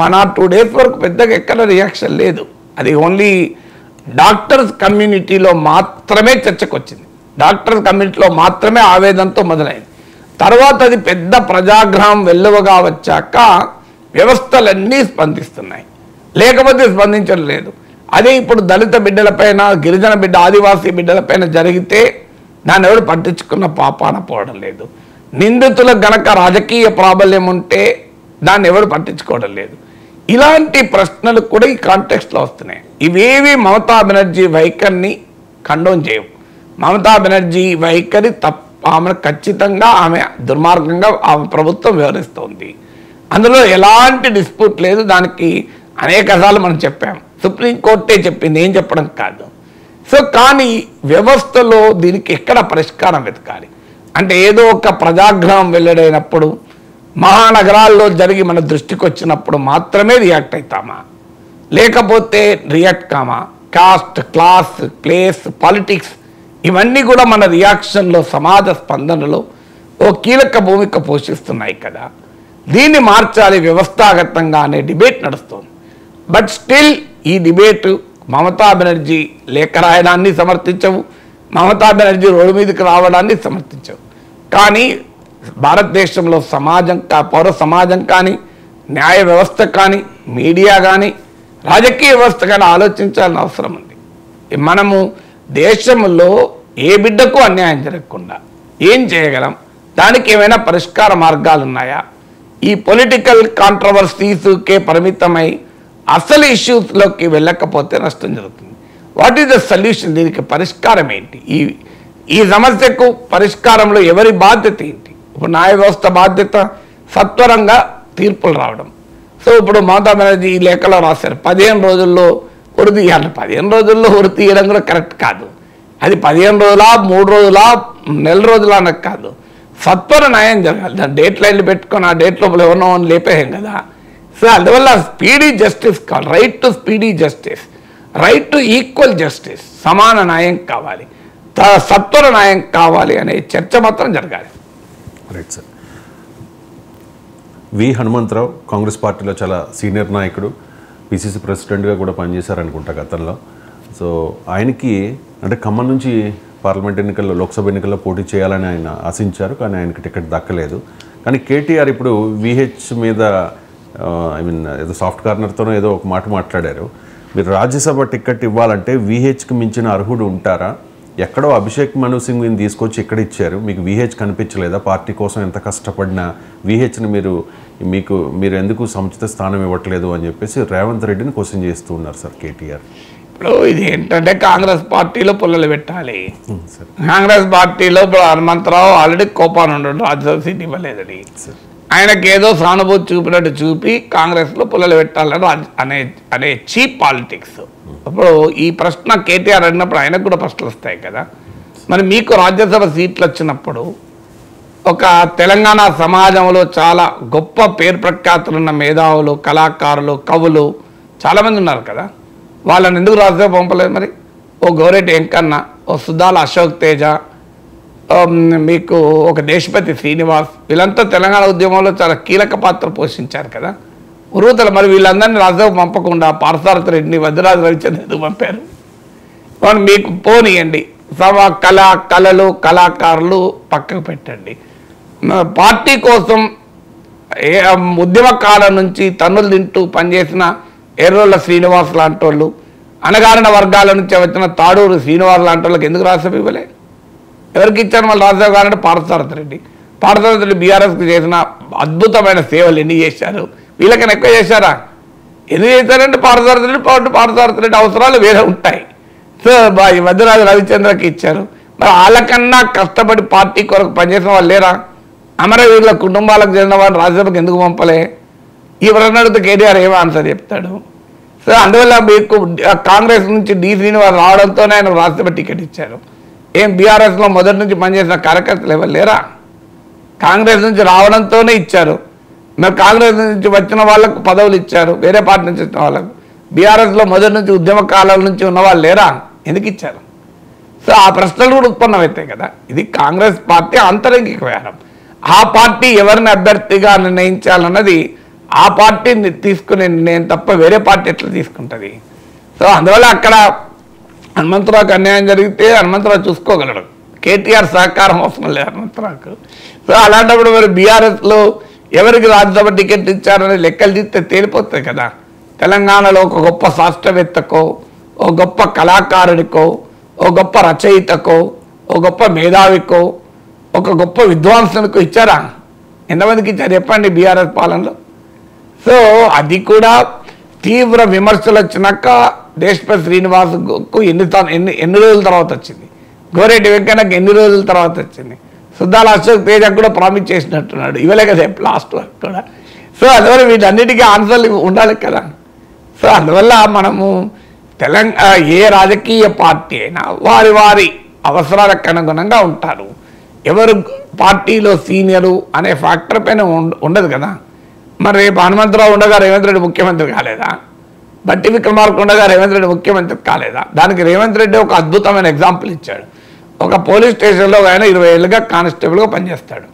one or two days వరకు పెద్దగా ఎక్కడ రియాక్షన్ లేదు. అది ఓన్లీ డాక్టర్స్ కమ్యూనిటీలో మాత్రమే చర్చకు వచ్చింది డాక్టర్స్ కమ్యూనిటీలో మాత్రమే ఆవేదనతో మొదలైంది. తర్వాత అది పెద్ద ప్రజాగ్రహం వెల్లువగా వచ్చాక వ్యవస్థలన్నీ స్పందిస్తున్నాయి. లేకపోతే స్పందించడం లేదు. అదే ఇప్పుడు దళిత బిడ్డలపైన గిరిజన బిడ్డ ఆదివాసీ బిడ్డలపైన జరిగితే దాన్ని ఎవరు పట్టించుకున్న పాపాన పోవడం లేదు. నిందితులకు గనక రాజకీయ ప్రాబల్యం ఉంటే దాన్ని ఎవరు పట్టించుకోవడం లేదు. ఇలాంటి ప్రశ్నలు కూడా ఈ కాంటెక్స్ట్లో వస్తున్నాయి. ఇవేవి మమతా బెనర్జీ వైఖరిని ఖండం చేయవు. మమతా బెనర్జీ వైఖరి తప్ప ఆమె ఖచ్చితంగా ఆమె దుర్మార్గంగా ఆమె ప్రభుత్వం వివరిస్తోంది అందులో ఎలాంటి డిస్ప్యూట్ లేదు. దానికి అనేక సార్లు మనం చెప్పాం. సుప్రీంకోర్టే చెప్పింది. ఏం చెప్పడం కాదు. సో కానీ వ్యవస్థలో దీనికి ఎక్కడ పరిష్కారం వెతకాలి? అంటే ఏదో ఒక ప్రజాగ్రహం వెల్లడైనప్పుడు మహానగరాల్లో జరిగి మన దృష్టికి వచ్చినప్పుడు మాత్రమే రియాక్ట్ అవుతామా లేకపోతే రియాక్ట్ కామా? కాస్ట్ క్లాస్ ప్లేస్ పాలిటిక్స్ ఇవన్నీ కూడా మన రియాక్షన్లో సమాజ స్పందనలో ఓ కీలక భూమిక పోషిస్తున్నాయి కదా. దీన్ని మార్చాలి వ్యవస్థాగతంగా అనే డిబేట్ నడుస్తుంది. బట్ స్టిల్ ఈ డిబేట్ మమతా బెనర్జీ లేఖ రాయడాన్ని సమర్థించవు మమతా బెనర్జీ రోడ్డు మీదకి రావడాన్ని సమర్థించవు. కానీ భారతదేశంలో సమాజం కా పౌర సమాజం కానీ న్యాయ వ్యవస్థ కానీ మీడియా కానీ రాజకీయ వ్యవస్థ కానీ ఆలోచించాల్సిన అవసరం ఉంది. మనము దేశంలో ఏ బిడ్డకు అన్యాయం జరగకుండా ఏం చేయగలం? దానికి ఏమైనా పరిష్కార మార్గాలు ఉన్నాయా ఈ పొలిటికల్ కాంట్రవర్సీస్కే పరిమితమై అసలు ఇష్యూస్లోకి వెళ్ళకపోతే నష్టం జరుగుతుంది. వాట్ ఈస్ ద సొల్యూషన్ దీనికి పరిష్కారం ఏంటి? ఈ ఈ సమస్యకు పరిష్కారంలో ఎవరి బాధ్యత ఏంటి? ఇప్పుడు న్యాయ వ్యవస్థ బాధ్యత సత్వరంగా తీర్పులు రావడం. సో ఇప్పుడు మమతా బెనర్జీ ఈ లేఖలో రాశారు పదిహేను రోజుల్లో ఉరి తీయాలి. పదిహేను రోజుల్లో ఉరి తీయడం కూడా కరెక్ట్ కాదు. అది పదిహేను రోజులా మూడు రోజులా నెల రోజులా అనకు కాదు. సత్వర న్యాయం జరగాలి. దాని డేట్ లైన్లు పెట్టుకొని ఆ డేట్ లోపల ఎవరినో అని లేపేయం కదా. సో అందువల్ల స్పీడీ జస్టిస్ కావాలి. Right to speedy justice. Right to equal justice. సమాన న్యాయం కావాలి. త- సత్వర న్యాయం కావాలి అనే చర్చ మాత్రం జరగాలి. Right sir. V Hanumantharao Congress పార్టీలో చాలా సీనియర్ నాయకుడు. పిసిసి ప్రెసిడెంట్గా కూడా పనిచేశారనుకుంటా గతంలో. సో ఆయనకి అంటే ఖమ్మం నుంచి పార్లమెంట్ ఎన్నికల్లో లోక్సభ ఎన్నికల్లో పోటీ చేయాలని ఆయన ఆశించారు కానీ ఆయనకి టికెట్ దక్కలేదు. కానీ కేటీఆర్ ఇప్పుడు విహెచ్ మీద ఐ మీన్ ఏదో సాఫ్ట్ కార్నర్తోనో ఏదో ఒక మాట మాట్లాడారు. మీరు రాజ్యసభ టికెట్ ఇవ్వాలంటే విహెచ్కి మించిన అర్హుడు ఉంటారా? ఎక్కడో అభిషేక్ మను సింగ్ని తీసుకొచ్చి ఇక్కడ ఇచ్చారు. మీకు విహెచ్ కనిపించలేదా? పార్టీ కోసం ఎంత కష్టపడినా విహెచ్ని మీరు మీకు మీరు ఎందుకు సముచిత స్థానం ఇవ్వట్లేదు అని చెప్పేసి రేవంత్ రెడ్డిని క్వశ్చన్ చేస్తూ ఉన్నారు సార్ కేటీఆర్. ఇప్పుడు ఇది ఏంటంటే కాంగ్రెస్ పార్టీలో పుల్లలు పెట్టాలి. కాంగ్రెస్ పార్టీలో ఇప్పుడు హనుమంతరావు ఆల్రెడీ కోపాన్ ఉండడు రాజ్యసభ సీట్ ఇవ్వలేదని. ఆయనకి ఏదో సానుభూతి చూపినట్టు చూపి కాంగ్రెస్లో పుల్లలు పెట్టాలని రాజ్- అనే అనే చీప్ పాలిటిక్స్ ఇప్పుడు ఈ ప్రశ్న కేటీఆర్ అడిగినప్పుడు ఆయనకు కూడా ప్రశ్నలు వస్తాయి కదా. మరి మీకు రాజ్యసభ సీట్లు వచ్చినప్పుడు ఒక తెలంగాణ సమాజంలో చాలా గొప్ప పేరు ప్రఖ్యాతులున్న మేధావులు కళాకారులు కవులు చాలామంది ఉన్నారు కదా. వాళ్ళని ఎందుకు రాజకీయ పంపలేదు మరి? ఓ గౌరెడ్డి వెంకన్న ఓ సుధాల అశోక్ తేజ మీకు ఒక దేశపతి శ్రీనివాస్ వీళ్ళంతా తెలంగాణ ఉద్యమంలో చాలా కీలక పాత్ర పోషించారు కదా. ఉరువుతలు మరి వీళ్ళందరినీ రాజ్యసభ పంపకుండా పారసారథి రెడ్డిని వద్రరాజు రవిచంద్ర ఎందుకు పంపారు? మీకు పోనీయండి. సమ కళ కళలు కళాకారులు పక్కకు పెట్టండి. పార్టీ కోసం ఏ ఉద్యమ నుంచి తన్నులు తింటూ పనిచేసిన ఎర్రోళ్ళ శ్రీనివాస్ లాంటి వాళ్ళు అణగారిన వర్గాల నుంచి వచ్చిన తాడూరు శ్రీనివాస్ లాంటి వాళ్ళకి ఎందుకు రాజ్యసభ ఇవ్వలే? ఎవరికి ఇచ్చారు మళ్ళీ రాజ్యసభ కావాలంటే పార్థసారథ రెడ్డి. పార్థసారథ రెడ్డి బీఆర్ఎస్కి చేసిన అద్భుతమైన సేవలు ఎన్ని చేశారు? వీళ్ళకన్నా ఎక్కువ చేశారా? ఎన్ని చేశారంటే పార్థసారథ రెడ్డి పాటు పార్థసారథి రెడ్డి అవసరాలు వేరే ఉంటాయి. సో ఈ మధ్యరాజు రవిచంద్రకి ఇచ్చారు. మరి వాళ్ళకన్నా కష్టపడి పార్టీ కొరకు పనిచేసిన వాళ్ళు లేరా? అమరవీరుల కుటుంబాలకు చెందిన వాళ్ళు రాజ్యసభకు ఎందుకు పంపలే? ఈ అడిగితే కేటీఆర్ ఏమో ఆన్సర్ చెప్తాడు? సో అందువల్ల మీకు కాంగ్రెస్ నుంచి డి శ్రీనివాస్ రావడంతోనే ఆయన రాజ్యసభ టికెట్ ఇచ్చారు. ఏం బీఆర్ఎస్లో మొదటి నుంచి పనిచేసిన కార్యకర్తలు ఎవరు లేరా? కాంగ్రెస్ నుంచి రావడంతోనే ఇచ్చారు. మరి కాంగ్రెస్ నుంచి వచ్చిన వాళ్ళకు పదవులు ఇచ్చారు వేరే పార్టీ నుంచి వచ్చిన వాళ్ళకు. బీఆర్ఎస్లో మొదటి నుంచి ఉద్యమ కాలాల నుంచి ఉన్న వాళ్ళు లేరా? ఎందుకు ఇచ్చారు? సో ఆ ప్రశ్నలు కూడా ఉత్పన్నమవుతాయి కదా. ఇది కాంగ్రెస్ పార్టీ అంతరంగిక వ్యవహారం. ఆ పార్టీ ఎవరిని అభ్యర్థిగా నిర్ణయించాలన్నది ఆ పార్టీని తీసుకునే నేను తప్ప వేరే పార్టీ ఎట్లా తీసుకుంటుంది? సో అందువల్ల అక్కడ హనుమంతరావుకి అన్యాయం జరిగితే హనుమంతరావు చూసుకోగలడు. కేటీఆర్ సహకారం అవసరం లేదు హనుమంతరావుకు. సో అలాంటప్పుడు మరి బీఆర్ఎస్లో ఎవరికి రాజ్యసభ టికెట్ ఇచ్చారనే లెక్కలు తీస్తే తేలిపోతాయి కదా. తెలంగాణలో ఒక గొప్ప శాస్త్రవేత్తకో ఓ గొప్ప కళాకారుడికో ఓ గొప్ప రచయితకో ఓ గొప్ప మేధావికో ఒక గొప్ప విద్వాంసునికో ఇచ్చారా? ఎంతమందికి ఇచ్చారు? చెప్పండి బీఆర్ఎస్ పాలనలో. సో అది కూడా తీవ్ర విమర్శలు వచ్చినాక దేశపతి శ్రీనివాస్కు ఎన్ని ఎన్ని ఎన్ని రోజుల తర్వాత వచ్చింది? గోరెడ్డి వెంకన్నకి ఎన్ని రోజుల తర్వాత వచ్చింది? సుద్దాల అశోక్ తేజ కూడా ప్రామిస్ చేసినట్టున్నాడు. ఇవ్వలే కదా లాస్ట్ వరకు కూడా. సో అందువల్ల వీటన్నిటికీ ఆన్సర్లు ఉండాలి కదా. సో అందువల్ల మనము తెలంగాణ ఏ రాజకీయ పార్టీ అయినా వారి వారి అవసరాలకు అనుగుణంగా ఉంటారు. ఎవరు పార్టీలో సీనియరు అనే ఫ్యాక్టర్ పైన ఉండ- ఉండదు కదా. మరి రేపు హనుమంతరావు ఉండగా రేవంత్ రెడ్డి ముఖ్యమంత్రి కాలేదా? బట్టి విక్రమార్క ఉండగా రేవంత్ రెడ్డి ముఖ్యమంత్రి కాలేదా? దానికి రేవంత్ రెడ్డి ఒక అద్భుతమైన ఎగ్జాంపుల్ ఇచ్చాడు. ఒక పోలీస్ స్టేషన్లో ఆయన ఇరవై ఏళ్ళుగా కానిస్టేబుల్గా పనిచేస్తాడు.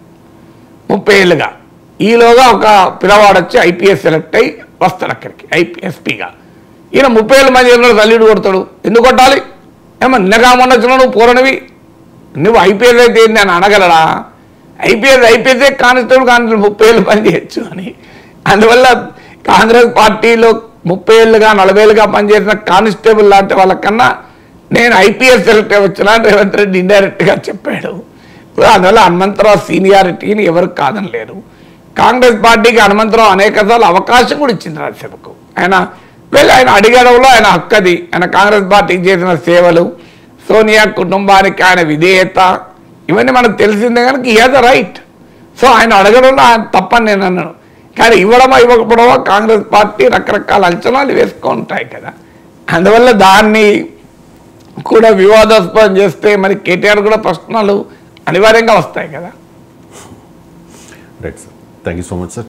ముప్పై ఏళ్ళుగా. ఈలోగా ఒక పిల్లవాడు వచ్చి ఐపీఎస్ సెలెక్ట్ అయ్యి వస్తాడు అక్కడికి ఐపీఎస్పీగా. ఈయన ముప్పై ఏళ్ళ మంది ఏళ్ళలో తల్లిడు కొడతాడు. ఎందుకు కొట్టాలి? ఏమో నిన్నగా మొన్న నువ్వు పూరణవి నువ్వు ఐపీఎస్ అయితే ఏంది అని అనగలడా ఐపీఎస్ ఐపీఎస్ఏ కానిస్టేబుల్ కానిస్టేబుల్ ముప్పై ఏళ్ళు పని చేయొచ్చు అని. అందువల్ల కాంగ్రెస్ పార్టీలో ముప్పై ఏళ్ళుగా నలభై ఏళ్ళుగా పనిచేసిన కానిస్టేబుల్ లాంటి వాళ్ళకన్నా నేను ఐపీఎస్ సెలెక్ట్ వచ్చినా అని రేవంత్ రెడ్డి ఇండైరెక్ట్గా చెప్పాడు. అందువల్ల హనుమంతరావు సీనియారిటీని ఎవరు కాదనలేరు. కాంగ్రెస్ పార్టీకి హనుమంతరావు అనేక సార్లు అవకాశం కూడా ఇచ్చింది రాజ్యసభకు. ఆయన వెళ్ళి ఆయన అడిగడంలో ఆయన హక్కది. ఆయన కాంగ్రెస్ పార్టీకి చేసిన సేవలు సోనియా కుటుంబానికి ఆయన విధేయత ఇవన్నీ మనకు తెలిసిందే కనుక ఈ ద రైట్ సో ఆయన అడగడంలో ఆయన తప్పని నేను అన్నాను కానీ ఇవ్వడమా ఇవ్వకపోవడమా కాంగ్రెస్ పార్టీ రకరకాల అంచనాలు వేసుకుంటాయి కదా. అందువల్ల దాన్ని కూడా వివాదాస్పదం చేస్తే మరి కేటీఆర్ కూడా ప్రశ్నలు అనివార్యంగా వస్తాయి కదా. Right sir thank so much sir